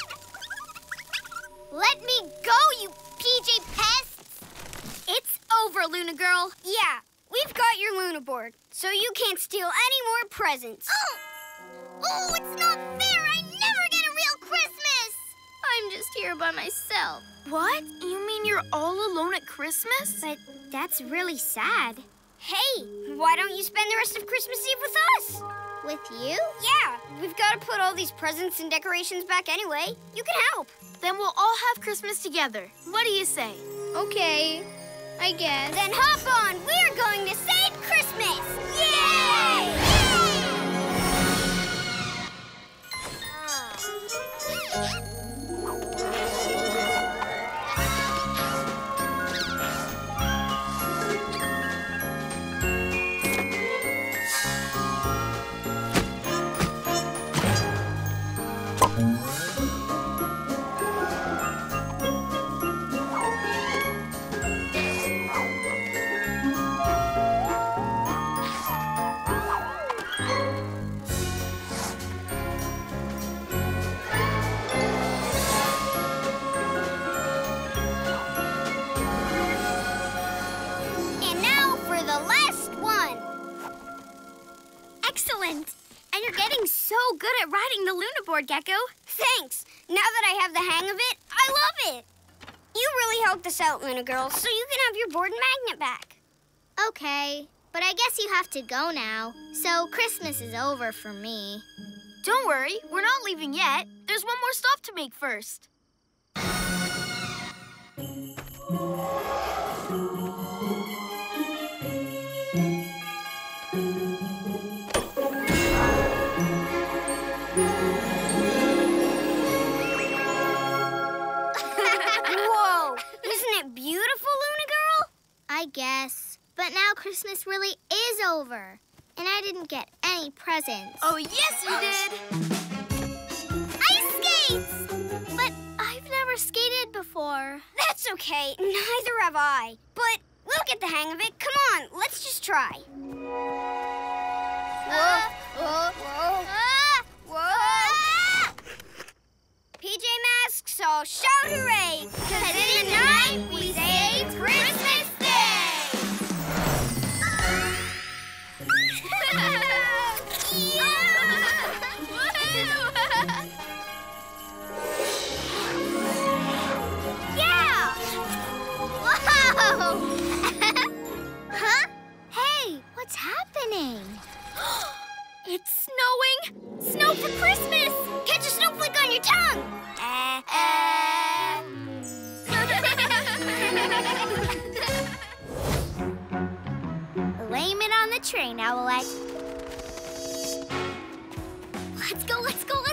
Let me go, you PJ pests! It's over, Luna Girl. Yeah, we've got your Luna board, so you can't steal any more presents. Oh! Oh, it's not fair! I never get a real Christmas! I'm just here by myself. What? You mean you're all alone at Christmas? But that's really sad. Hey, why don't you spend the rest of Christmas Eve with us? With you? Yeah, we've got to put all these presents and decorations back anyway. You can help. Then we'll all have Christmas together. What do you say? Okay, I guess. Then hop on. We're going to save Christmas. Yay! Yay! Yay! Ah. *laughs* skateboard, Gekko. Thanks. Now that I have the hang of it, I love it. You really helped us out, Luna Girl, so you can have your board and magnet back. Okay, but I guess you have to go now. So Christmas is over for me. Don't worry, we're not leaving yet. There's one more stop to make first. Beautiful, Luna Girl? I guess. But now Christmas really is over. And I didn't get any presents. Oh, yes, you did! Ice skates! But I've never skated before. That's okay. Neither have I. But we'll get the hang of it. Come on, let's just try. Whoa, whoa, whoa. Ah, Whoa! PJ Masks, so shout hooray! Cause in the night we say Christmas Day! *laughs* yeah! *laughs* Whoa! *laughs* huh? Hey, what's happening? *gasps* *gasps* *gasps* It's snowing! Snow for Christmas! Catch a snowflake on your tongue! Uh, *laughs* Blame it on the train, Owlette. Let's go, let's go, let's go!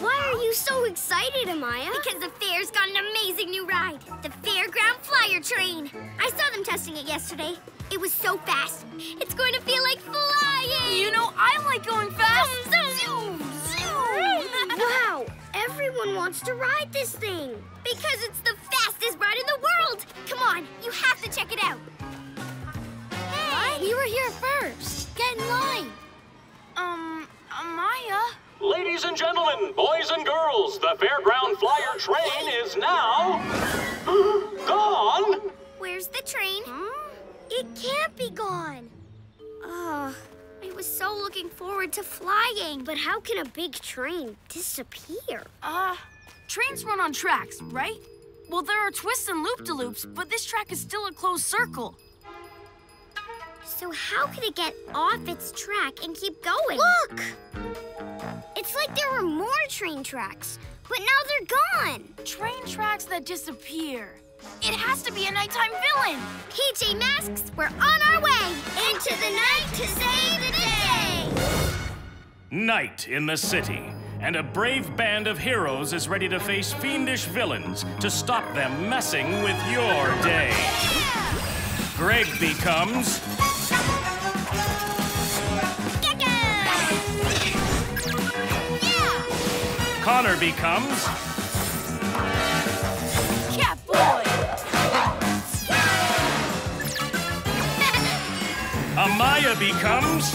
Why are you so excited, Amaya? Because the fair's got an amazing new ride, the Fairground Flyer Train. I saw them testing it yesterday. It was so fast. It's going to feel like flying. You know, I like going fast! Zoom, zoom, zoom. *laughs* wow, everyone wants to ride this thing. Because it's the fastest ride in the world. Come on, you have to check it out. Hey, we were here first. Get in line. Um, Amaya? Ladies and gentlemen, boys and girls, the Fairground Flyer train is now gone. Where's the train? It can't be gone. Oh, I was so looking forward to flying. But how can a big train disappear? Uh, trains run on tracks, right? Well, there are twists and loop-de-loops, but this track is still a closed circle. So how could it get off its track and keep going? Look! It's like there were more train tracks, but now they're gone. Train tracks that disappear. It has to be a nighttime villain. PJ Masks, we're on our way into the night to save the day. Night in the city, and a brave band of heroes is ready to face fiendish villains to stop them messing with your day. Greg becomes Connor becomes Catboy! Amaya becomes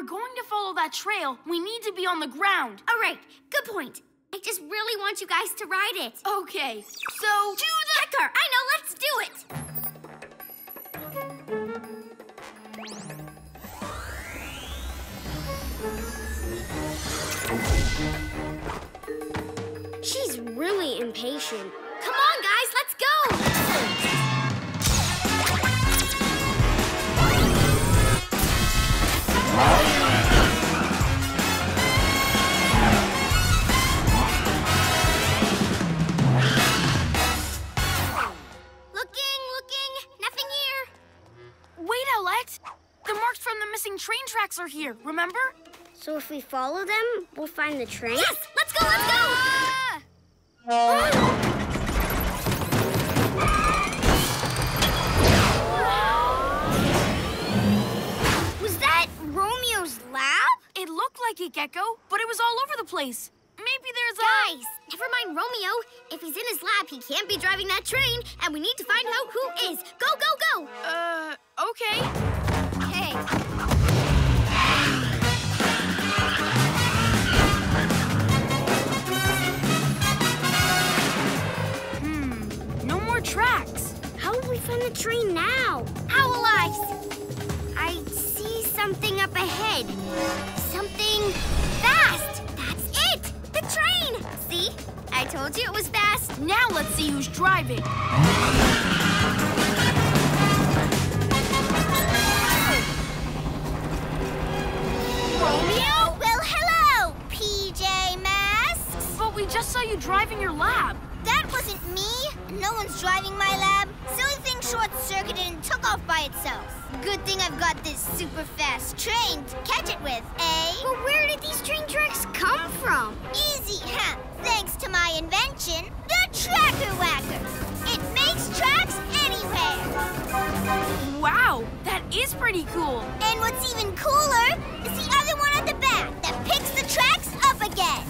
we're going to follow that trail, we need to be on the ground. All right, good point. I just really want you guys to ride it. Okay, so... To the Hecker! I know, let's do it! She's really impatient. Come on, guys, let's go! Are here, remember? So if we follow them, we'll find the train? Yes, let's go, let's go! Was looked like it, Gekko, but it was all over the place. Maybe there's a... Guys, never mind Romeo. If he's in his lab, he can't be driving that train, and we need to find out who is. Go, go, go! Uh, okay. Hey, hmm, tracks. How will we find the train now? Owl eyes! I something up ahead. Something fast. That's it! The train! See? I told you it was fast. Now let's see who's driving. Romeo? Well, hello, PJ Masks. But we just saw you driving your lab. That wasn't me. No one's driving my lab. Silly thing short-circuited and took off by itself. Good thing I've got this super fast train to catch it with, eh? But where did these train tracks come from? Easy, huh? Thanks to my invention, the Tracker Whacker. It makes tracks anywhere. Wow, that is pretty cool. And what's even cooler is the other one at the back that picks the tracks up again.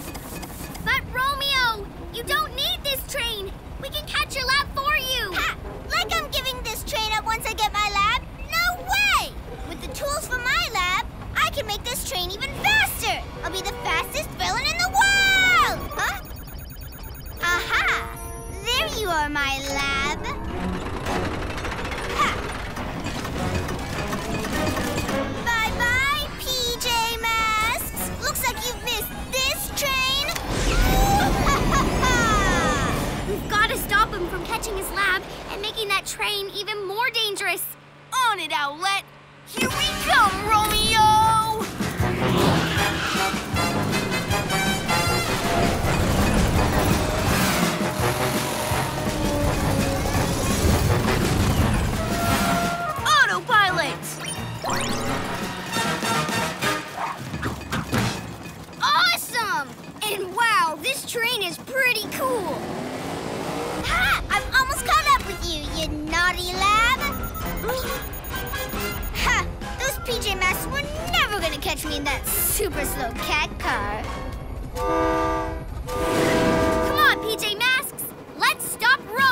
But Romeo, you don't need this train. We can catch your lab for you. Ha! Like I'm giving this train up once I get my lab? No way! With the tools from my lab, I can make this train even faster. I'll be the fastest villain in the world! Huh? Aha! There you are, my lab. Ha! To stop him from catching his lab and making that train even more dangerous. On it, Owlette. Here we come, Romeo! Autopilot! Awesome! And wow, this train is pretty cool. Caught up with you, you naughty lab! *gasps* ha! Those PJ Masks were never gonna catch me in that super slow cat car. Come on, PJ Masks. Let's stop Romeo.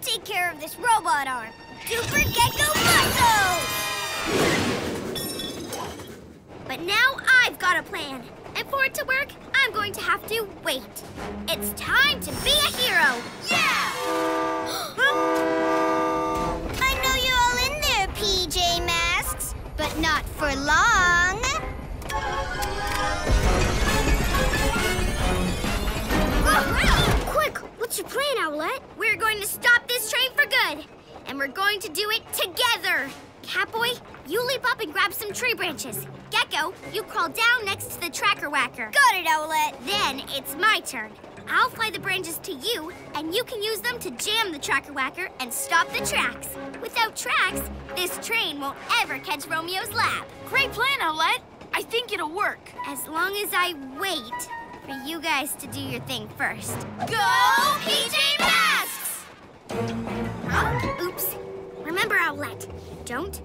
Take care of this robot arm. Tracker whacker and stop the tracks. Without tracks, this train won't ever catch Romeo's lab. Great plan, Owlette. I think it'll work. As long as I wait for you guys to do your thing first. Go, PJ Masks! Oh, oops. Remember, Owlette, don't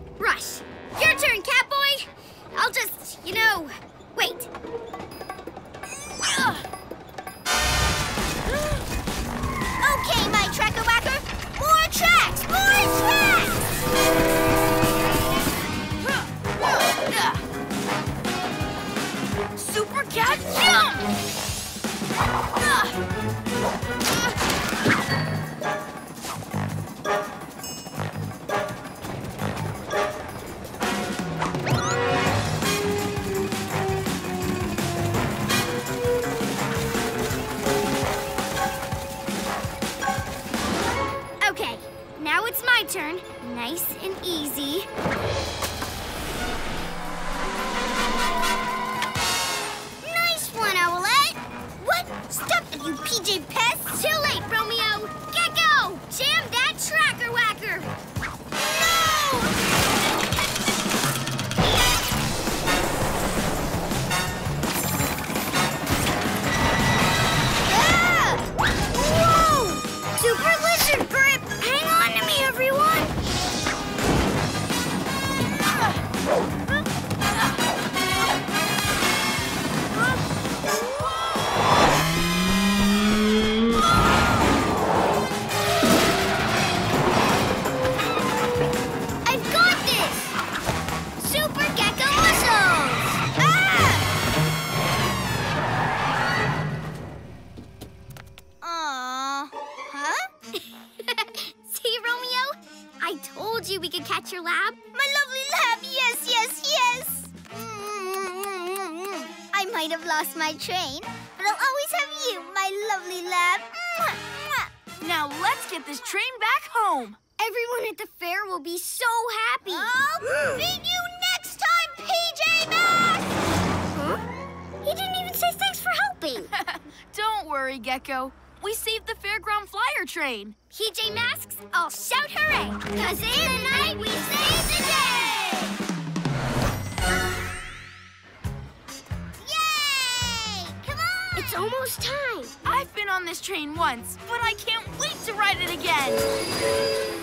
almost time. I've been on this train once, but I can't wait to ride it again.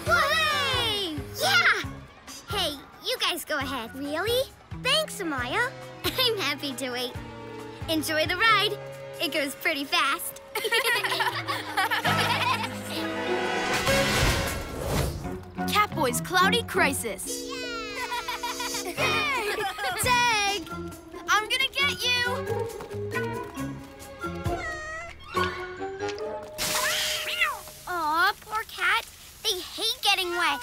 Hooray! Yeah! Hey, you guys go ahead. Really? Thanks, Amaya. *laughs* I'm happy to wait. Enjoy the ride. It goes pretty fast. *laughs* Catboy's Cloudy Crisis. Yeah. *laughs* Tag! I'm gonna get you. Getting wet.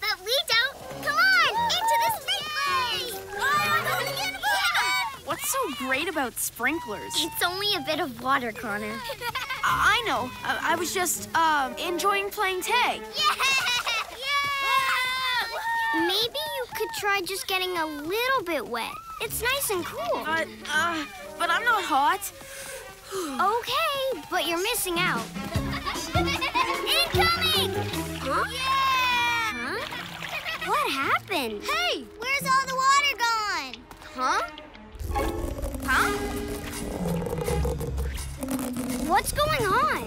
But we don't. Come on, into the sprinklers! What's so great about sprinklers? It's only a bit of water, Connor. I know. I, I was just um enjoying playing tag. *laughs* Yeah! Maybe you could try just getting a little bit wet. It's nice and cool. But uh, but I'm not hot. *sighs* Okay, but you're missing out. *laughs* Incoming! Huh? Yeah! What happened? Hey, where's all the water gone? Huh? Huh? What's going on?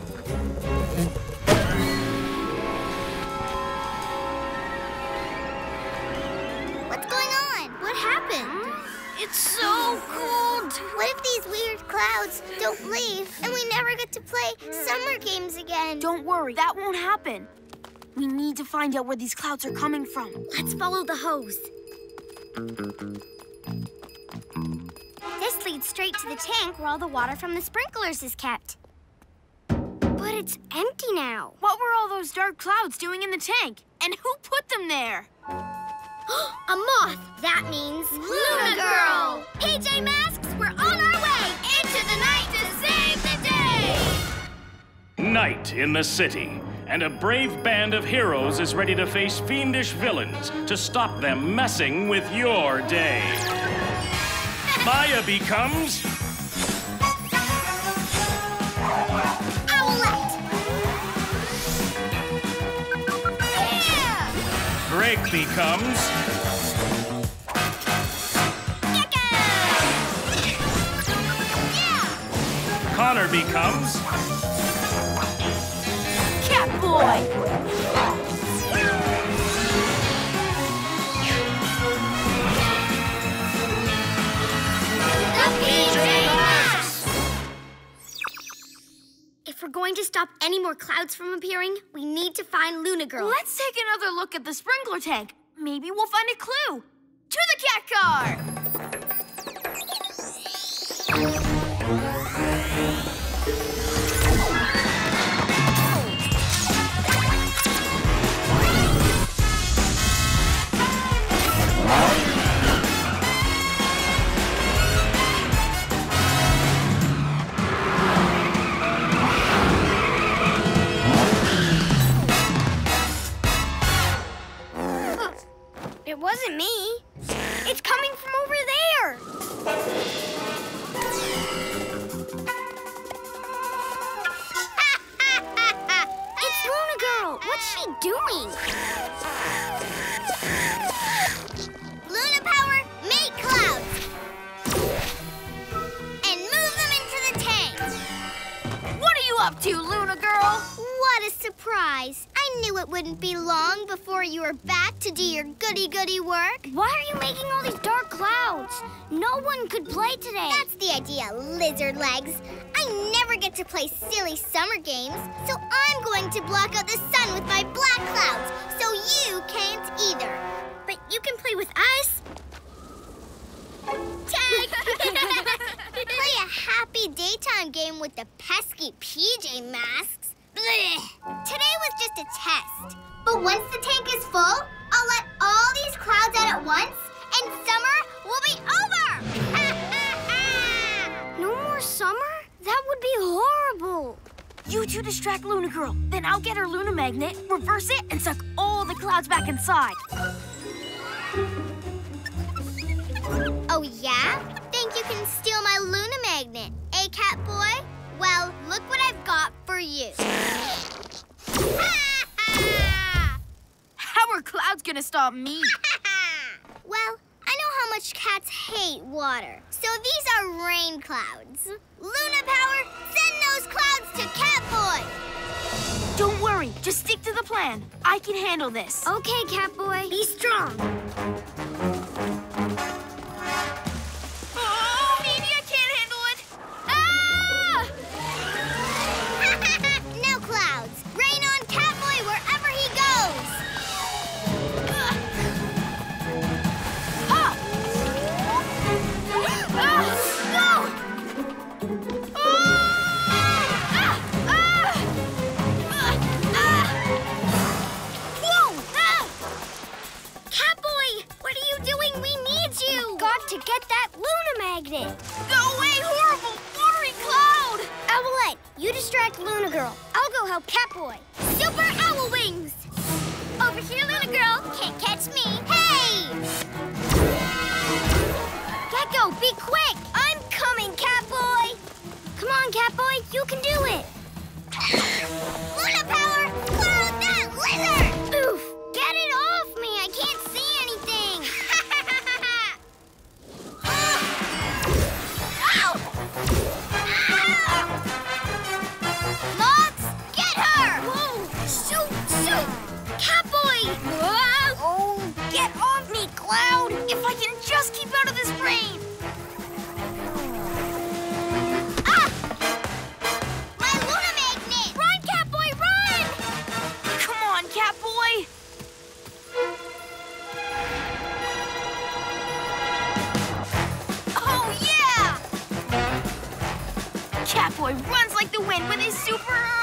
What's going on? What happened? It's so cold. What if these weird clouds don't leave and we never get to play summer games again? Don't worry, that won't happen. We need to find out where these clouds are coming from. Let's follow the hose. This leads straight to the tank where all the water from the sprinklers is kept. But it's empty now. What were all those dark clouds doing in the tank? And who put them there? *gasps* A moth. That means Luna Girl. PJ Masks, we're on our way into the night to save the day. Night in the city, and a brave band of heroes is ready to face fiendish villains to stop them messing with your day. Maya becomes Owlette. Greg becomes Connor becomes we're going to stop any more clouds from appearing, we need to find Luna Girl. Let's take another look at the sprinkler tank. Maybe we'll find a clue. To the cat car! wasn't me. It's coming from over there. *laughs* it's Luna Girl. What's she doing? Luna Power, make clouds. And move them into the tank. What are you up to, Luna Girl? What a surprise. I knew it wouldn't be long before you were back to do your goody-goody work. Why are you making all these dark clouds? No one could play today. That's the idea, lizard legs. I never get to play silly summer games, so I'm going to block out the sun with my black clouds, so you can't either. But you can play with us. Tag! *laughs* play a happy daytime game with the pesky PJ Masks. Blech. Today was just a test. But once the tank is full, I'll let all these clouds out at once, and summer will be over! *laughs* No more summer? That would be horrible. You two distract Luna Girl. Then I'll get her Luna Magnet, reverse it, and suck all the clouds back inside. Oh, yeah? Think you can steal my Luna Magnet, eh, Catboy? Well, look what I've got for you. Gonna stop me? *laughs* well, I know how much cats hate water, so these are rain clouds. Luna Power, send those clouds to Catboy! Don't worry, just stick to the plan. I can handle this. Okay, Catboy. Be strong. Magnet. Go away, horrible watery cloud! Owlette, you distract Luna Girl. I'll go help Catboy. Super Owl Wings! Over here, Luna Girl. Can't catch me. Hey! Gekko, be quick! I'm coming, Catboy! Come on, Catboy, you can do it! Luna Power, cloud Cloud! If I can just keep out of this rain! Ah! My Luna Magnet! Run, Catboy, run! Come on, Catboy! Oh, yeah! Catboy runs like the wind with his super...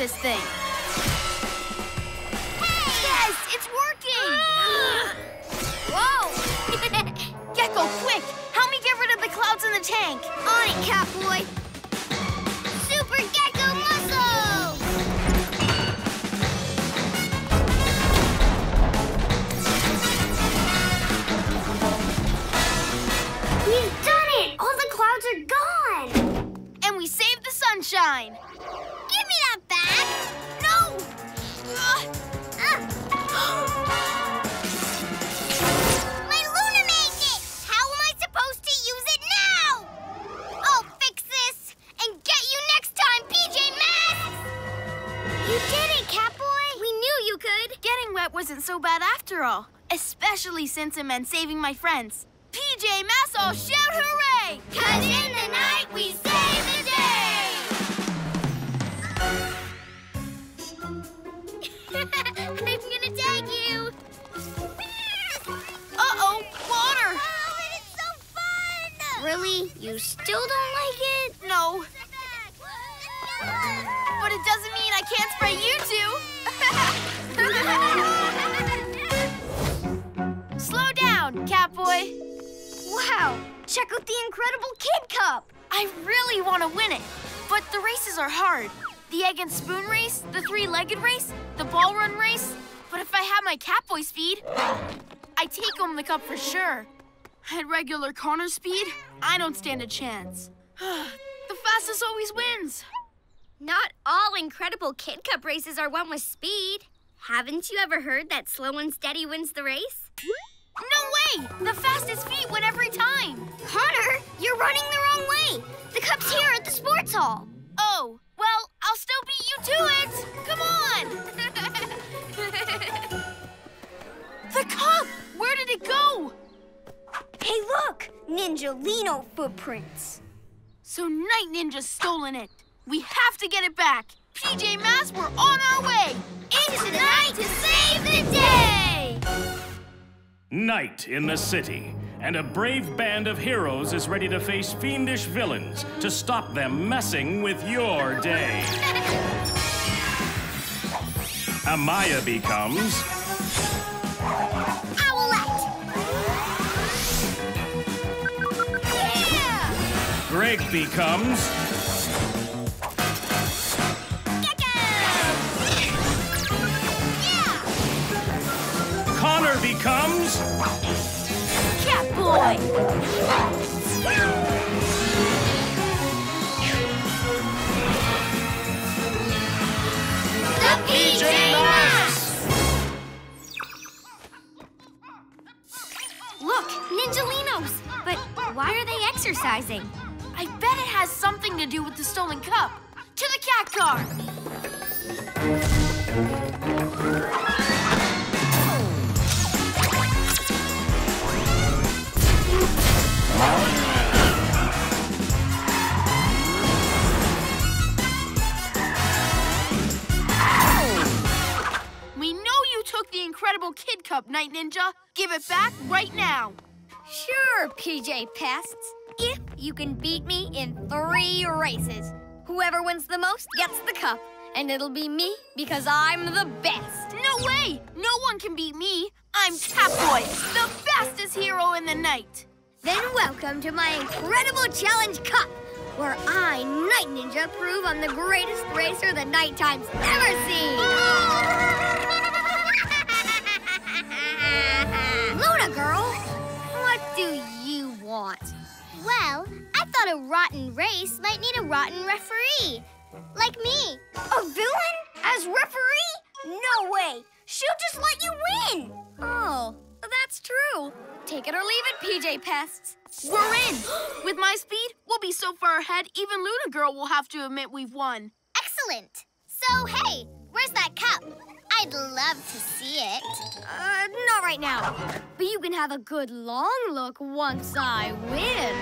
this thing. Meant saving my friends. Regular Connor speed, I don't stand a chance. *sighs* the fastest always wins. Not all incredible Kid Cup races are won with speed. Haven't you ever heard that slow and steady wins the race? No way! The fastest feet win every time. Connor, you're running the wrong way! The cup's here at the sports hall! Oh, well, I'll still beat you to it. Come on. *laughs* the cup! Where did it go? Hey, look! Ninjalino footprints. So Night Ninja's stolen it. We have to get it back. PJ Masks, we're on our way. Into the night to save the day. Night in the city, and a brave band of heroes is ready to face fiendish villains to stop them messing with your day. *laughs* Amaya becomes Greg becomes Connor becomes Catboy. The PJ Masks! Look, Ninjalinos! But why are they exercising? I bet it has something to do with the stolen cup. To the cat car. We know you took the incredible Kid Cup, Night Ninja. Give it back right now. Sure, PJ Pests. If you can beat me in three races. Whoever wins the most gets the cup. And it'll be me because I'm the best. No way! No one can beat me. I'm Catboy, the fastest hero in the night. Then welcome to my incredible challenge cup, where I, Night Ninja, prove I'm the greatest racer the night time's ever seen. *laughs* Luna girl, what do you want? Well, I thought a rotten race might need a rotten referee. Like me. A villain? As referee? No way! She'll just let you win! Oh, that's true. Take it or leave it, PJ Pests. We're in. *gasps* With my speed, we'll be so far ahead, even Luna Girl will have to admit we've won. Excellent. So, hey, where's that cup? I'd love to see it. Uh, not right now. But you can have a good long look once I win.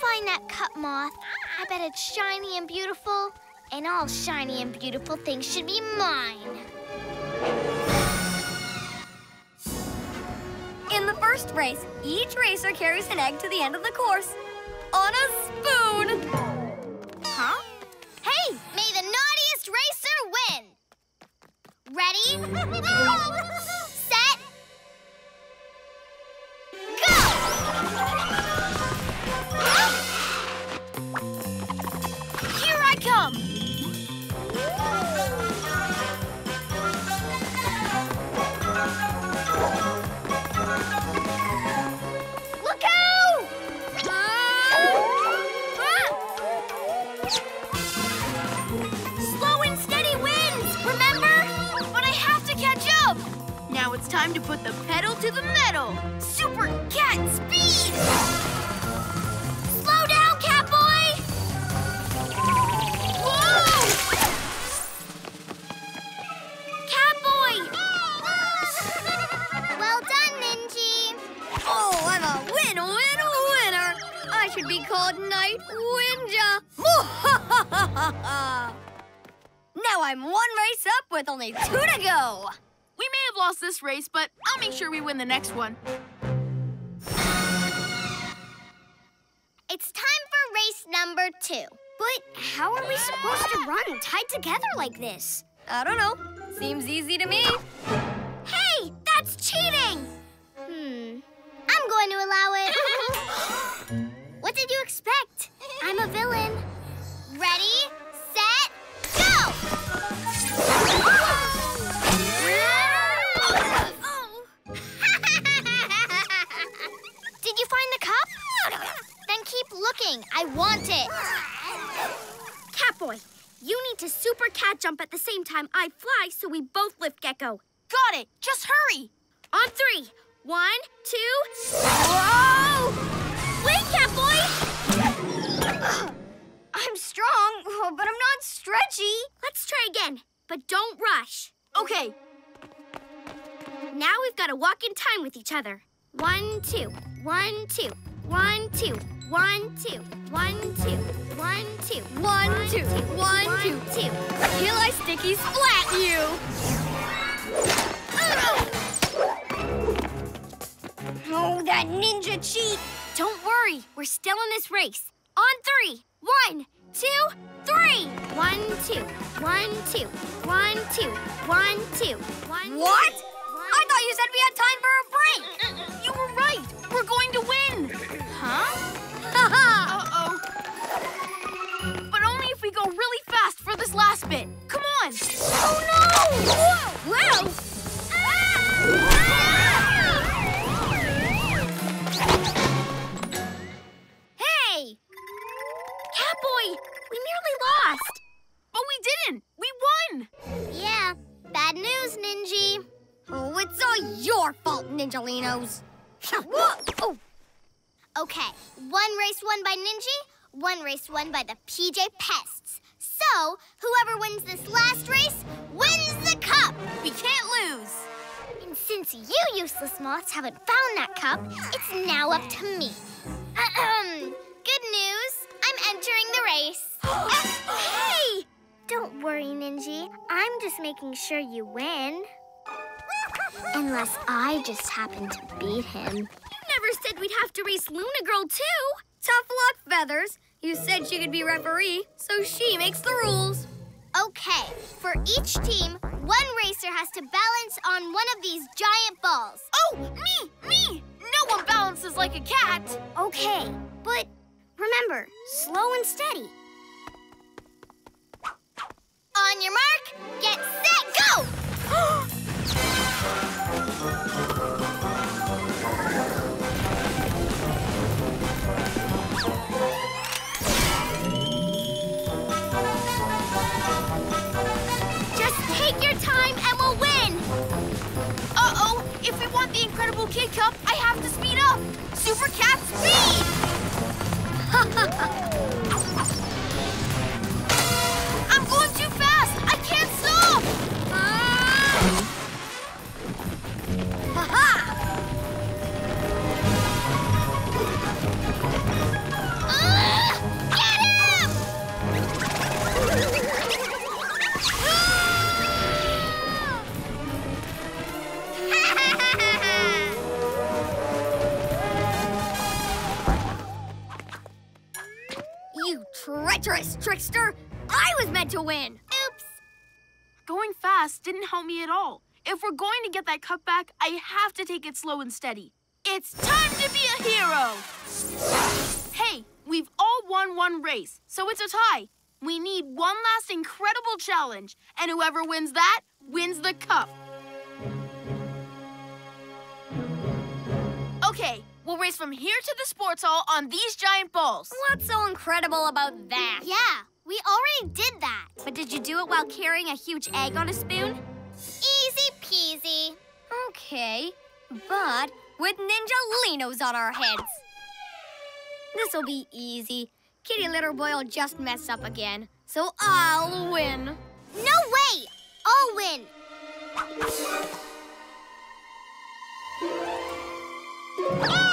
Find that cut Moth. I bet it's shiny and beautiful, and all shiny and beautiful things should be mine. In the first race, each racer carries an egg to the end of the course on a spoon. Win! Ready? *laughs* Set? Here time to put the pedal to the metal. Super cat speed! Slow down, Catboy! Whoa! Catboy! Well done, Ninji. Oh, I'm a win, win, winner. I should be called Night Winja. *laughs* now I'm one race up with only two to go. We may have lost this race, but I'll make sure we win the next one. It's time for race number two. But how are we supposed to run tied together like this? I don't know. Seems easy to me. Hey, that's cheating! Hmm. I'm going to allow it. *laughs* what did you expect? I'm a villain. Ready, set, go! Looking. I want it. Catboy, you need to super cat jump at the same time I fly so we both lift Gekko. Got it! Just hurry! On three. One, two. Whoa! Wait, Catboy! *sighs* I'm strong, *laughs* but I'm not stretchy. Let's try again, but don't rush. Okay, Now we've got to walk in time with each other. One, two, one, two, one, two, one, two, one, two, one, two, One, two, one, two. two. Till I sticky splat you. Oh. oh, that ninja cheat. Don't worry, we're still in this race. On three. One, two, three. One, two, one, two, one, two, one, two, one. What? I thought you said we had time for a break. you were right! We're going to win! Huh? Uh-oh. But only if we go really fast for this last bit. Come on! Oh no! Whoa! Hey! Catboy, we nearly lost. But we didn't! We won! Yeah, bad news, Ninji. Oh, it's all your fault, Ninjalinos. *laughs* Oh, Okay, one race won by Ninji, one race won by the PJ Pests. So, whoever wins this last race wins the cup! We can't lose! And since you useless moths haven't found that cup, it's now up to me. Ahem. Good news, I'm entering the race. *gasps* hey! Don't worry, Ninji. I'm just making sure you win. *laughs* Unless I just happen to beat him. You never said said we'd have to race Luna Girl too. Tough luck, Feathers. You said she could be referee, so she makes the rules. Okay, for each team, one racer has to balance on one of these giant balls. Oh, me, me! No one balances like a cat. Okay, but remember, slow and steady. On your mark, get set, go! *gasps* *gasps* Incredible Cup, I have to speed up. Super Cat Speed! *laughs* me at all. If we're going to get that cup back, I have to take it slow and steady. It's time to be a hero! Hey, we've all won one race, so it's a tie. We need one last incredible challenge, and whoever wins that wins the cup. Okay, we'll race from here to the sports hall on these giant balls. What's so incredible about that? Yeah, we already did that. But did you do it while carrying a huge egg on a spoon? Easy peasy. Okay, but with Ninjalinos on our heads. This'll be easy. Kitty Litter Boy will just mess up again, so I'll win. No way! I'll win. I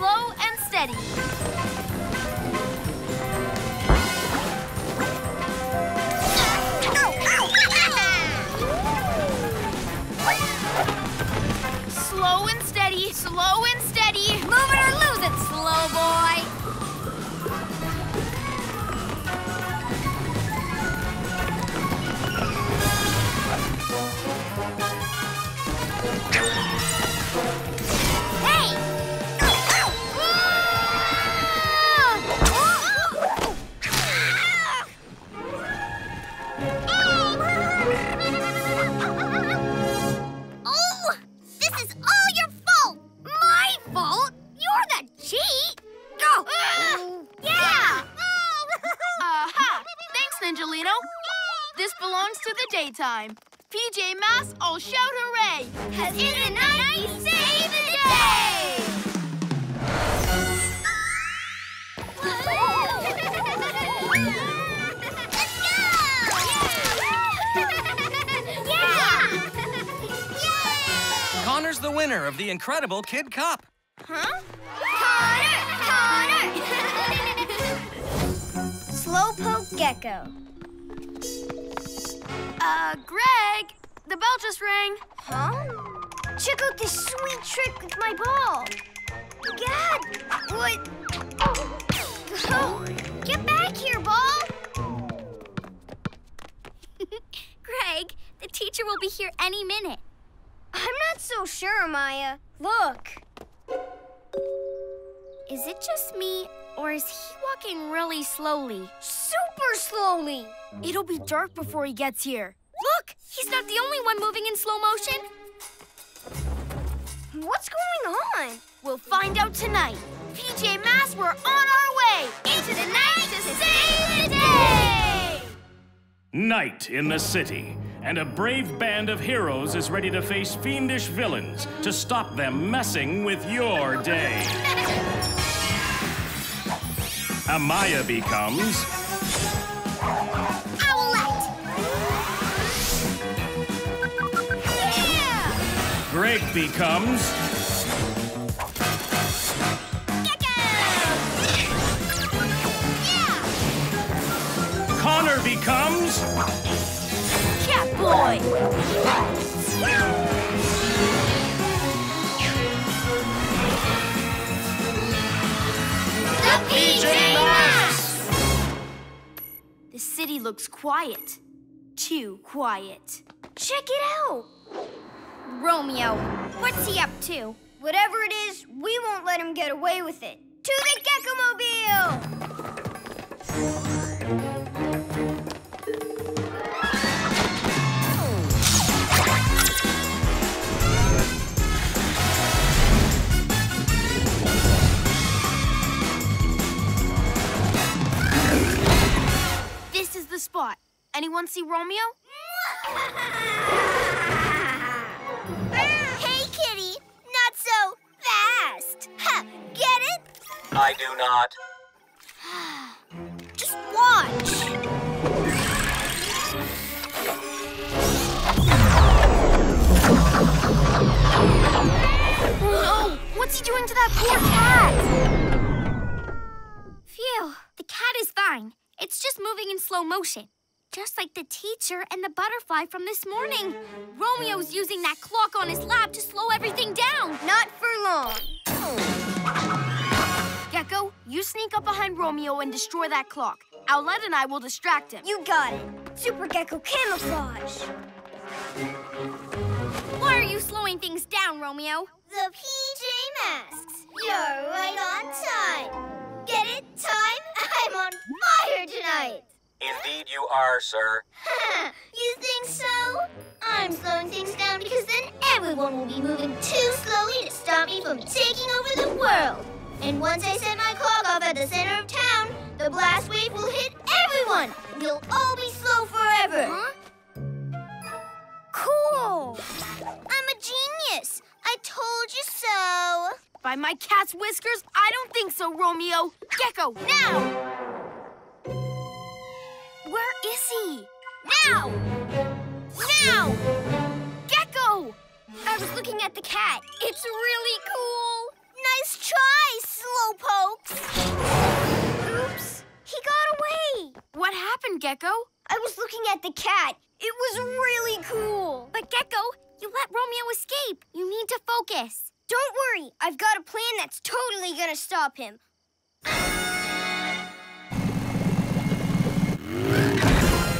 slow and steady. Slow and steady, slow and steady. Move it or lose it, slow boy. Daytime. PJ Masks, all shout hooray! Cause in the night, we save the day! *laughs* Connor's the winner of the Incredible Kid Cup. Huh? Connor! Connor! *laughs* Slowpoke Gekko. Uh, Greg, the bell just rang. Huh? Check out this sweet trick with my ball. God, what? Oh, *laughs* get back here, ball! *laughs* Greg, the teacher will be here any minute. I'm not so sure, Maya. Look. Is it just me, or is he walking really slowly? Super slowly. It'll be dark before he gets here. Look, he's not the only one moving in slow motion. What's going on? We'll find out tonight. PJ Masks, we're on our way into the night to save the day! Night in the city, and a brave band of heroes is ready to face fiendish villains to stop them messing with your day. *laughs* Amaya becomes Owlette! Greg becomes Gekko! Yeah! Connor becomes Catboy! The PJ Masks! The city looks quiet. Too quiet. Check it out. Romeo, what's he up to? Whatever it is, we won't let him get away with it. To the Gekko-mobile! Spot. Anyone see Romeo? *laughs* Hey, kitty! Not so fast! Ha! Get it? I do not. *gasps* Just watch! Oh! What's he doing to that poor cat? Phew, the cat is fine. It's just moving in slow motion. Just like the teacher and the butterfly from this morning. Romeo's using that clock on his lap to slow everything down. Not for long. Gekko, you sneak up behind Romeo and destroy that clock. Owlette and I will distract him. You got it. Super Gekko camouflage. Why are you slowing things down, Romeo? The PJ Masks. You're right on time. Get it? Time? I'm on fire tonight. Indeed you are, sir. *laughs* you think so? I'm slowing things down because then everyone will be moving too slowly to stop me from taking over the world. And once I set my clock off at the center of town, the blast wave will hit everyone. We'll all be slow forever. Cool. I'm a genius. I told you so. By my cat's whiskers, I don't think so, Romeo. Gekko, now! Where is he? Now! Now! Gekko! I was looking at the cat. It's really cool. Nice try, slowpokes. Oops. He got away. What happened, Gekko? I was looking at the cat. It was really cool. But Gekko, you let Romeo escape. You need to focus. Don't worry. I've got a plan that's totally gonna stop him.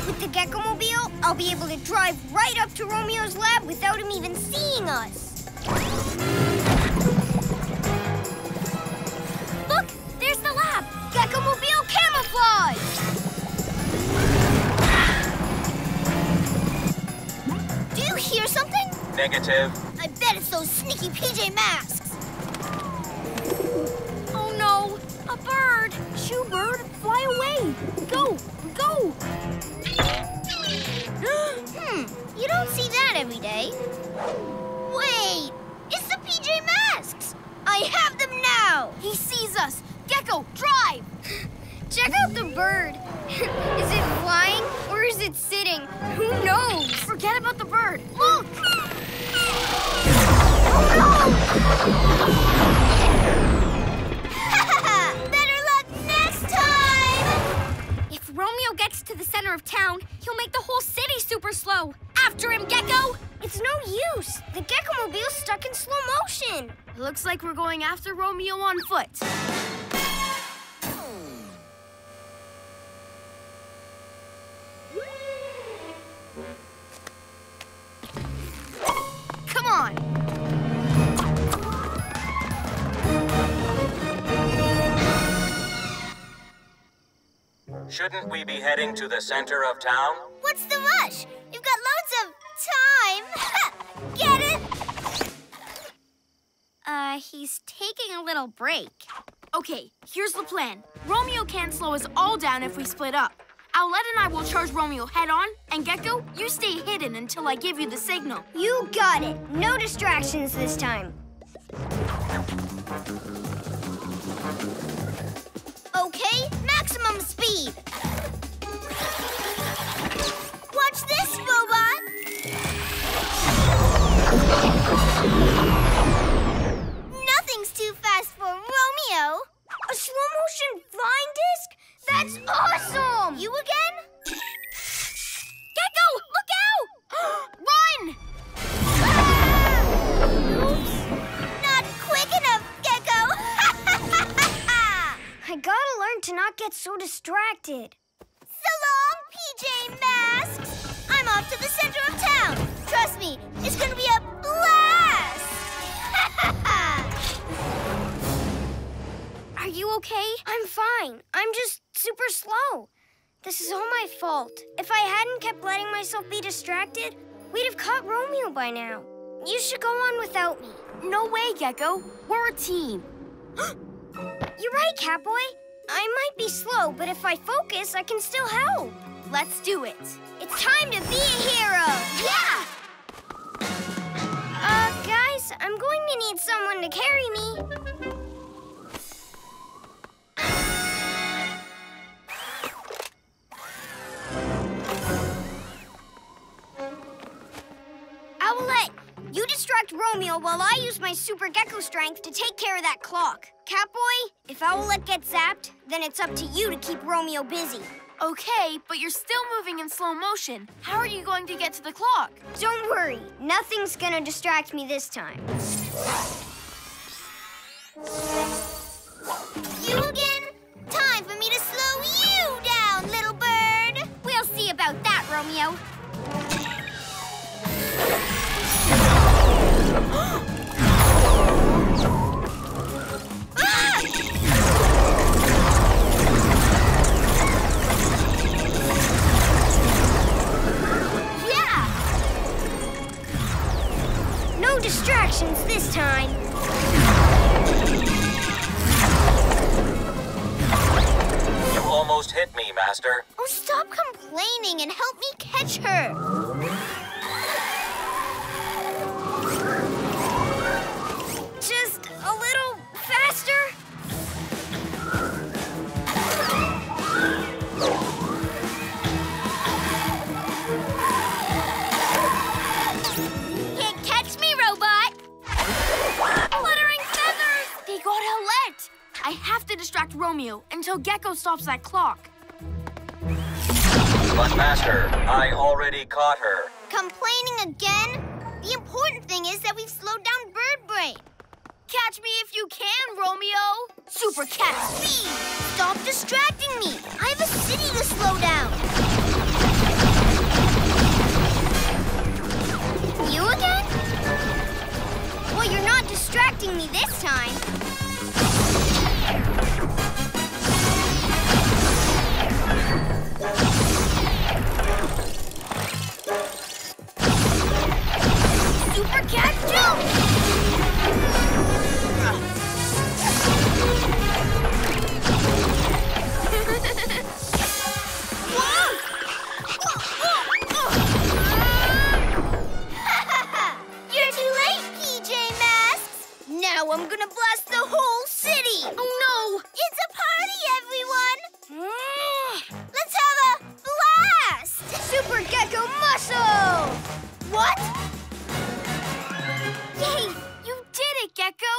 With the Gekko-mobile, I'll be able to drive right up to Romeo's lab without him even seeing us. Look, there's the lab. Gekko-mobile camouflage! Do you hear something? Negative. I bet it's those sneaky PJ Masks. Oh no, a bird! Shoo bird, fly away! Go, go! hmm, you don't see that every day. Wait, it's the PJ Masks. I have them now. He sees us! Gekko, drive! Check out the bird. *laughs* is it flying or is it sitting? Who knows? Forget about the bird. Look! *laughs* Better luck next time. If Romeo gets to the center of town, he'll make the whole city super slow. After him, Gekko! It's no use. The Gekko-mobile's stuck in slow motion. Looks like we're going after Romeo on foot. Come on! Shouldn't we be heading to the center of town? What's the rush? You've got loads of time. *laughs* Get it? Uh, he's taking a little break. Okay, here's the plan. Romeo can't slow us all down if we split up. Owlette and I will charge Romeo head on, and Gekko, you stay hidden until I give you the signal. You got it. No distractions this time. Okay, maximum speed. Watch this, robot. Nothing's too fast for Romeo. A slow motion flying disc? That's awesome! You again? Gekko, look out! *gasps* Run! Ah! Oops! Not quick enough, Gekko! *laughs* I gotta learn to not get so distracted. So long, PJ Masks! I'm off to the center of town. Trust me, it's gonna be a blast! Are you okay? I'm fine. I'm just super slow. This is all my fault. If I hadn't kept letting myself be distracted, we'd have caught Romeo by now. You should go on without me. No way, Gekko. We're a team. *gasps* You're right, Catboy. I might be slow, but if I focus, I can still help. Let's do it. It's time to be a hero! Yeah! Uh, guys, I'm going to need someone to carry me. You distract Romeo while I use my Super Gekko strength to take care of that clock. Catboy, if Owlette gets zapped, then it's up to you to keep Romeo busy. Okay, but you're still moving in slow motion. How are you going to get to the clock? Don't worry, nothing's gonna distract me this time. You again? Time for me to slow you down, little bird! We'll see about that, Romeo. No distractions this time. You almost hit me, Master. Oh, stop complaining and help me catch her. Just a little faster. They got Owlette! I have to distract Romeo until Gekko stops that clock. But, Master, I already caught her. Complaining again? The important thing is that we've slowed down Bird Brain. Catch me if you can, Romeo! Super cat speed! Stop distracting me. I have a city to slow down. You again? Well, you're not distracting me this time. Super cat jump! Now I'm gonna blast the whole city. Oh no! It's a party, everyone. *sighs* Let's have a blast. Super Gekko Muscle! What? Yay! You did it, Gekko!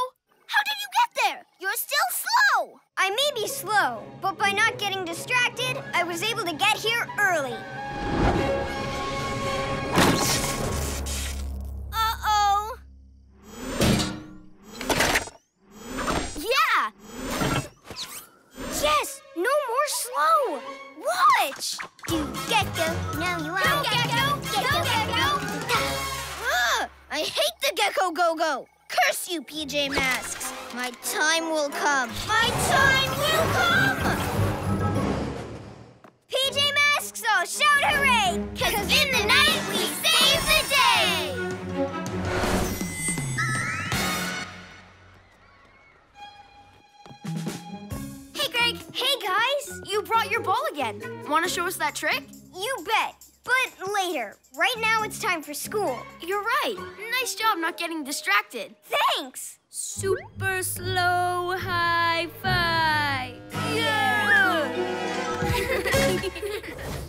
How did you get there? You're still slow. I may be slow, but by not getting distracted, I was able to get here early. No more slow! Watch! Do Gekko. Now you are. Go, Gekko! Go, Gekko! Ugh, *gasps* I hate the Gekko Go-Go. Curse you, PJ Masks. My time will come. My time will come. PJ Masks all shout hooray! *laughs* Cause in the night we save the day. Hey, guys! You brought your ball again. Want to show us that trick? You bet. But later. Right now, it's time for school. You're right. Nice job not getting distracted. Thanks! Super slow high five. Yeah! *laughs*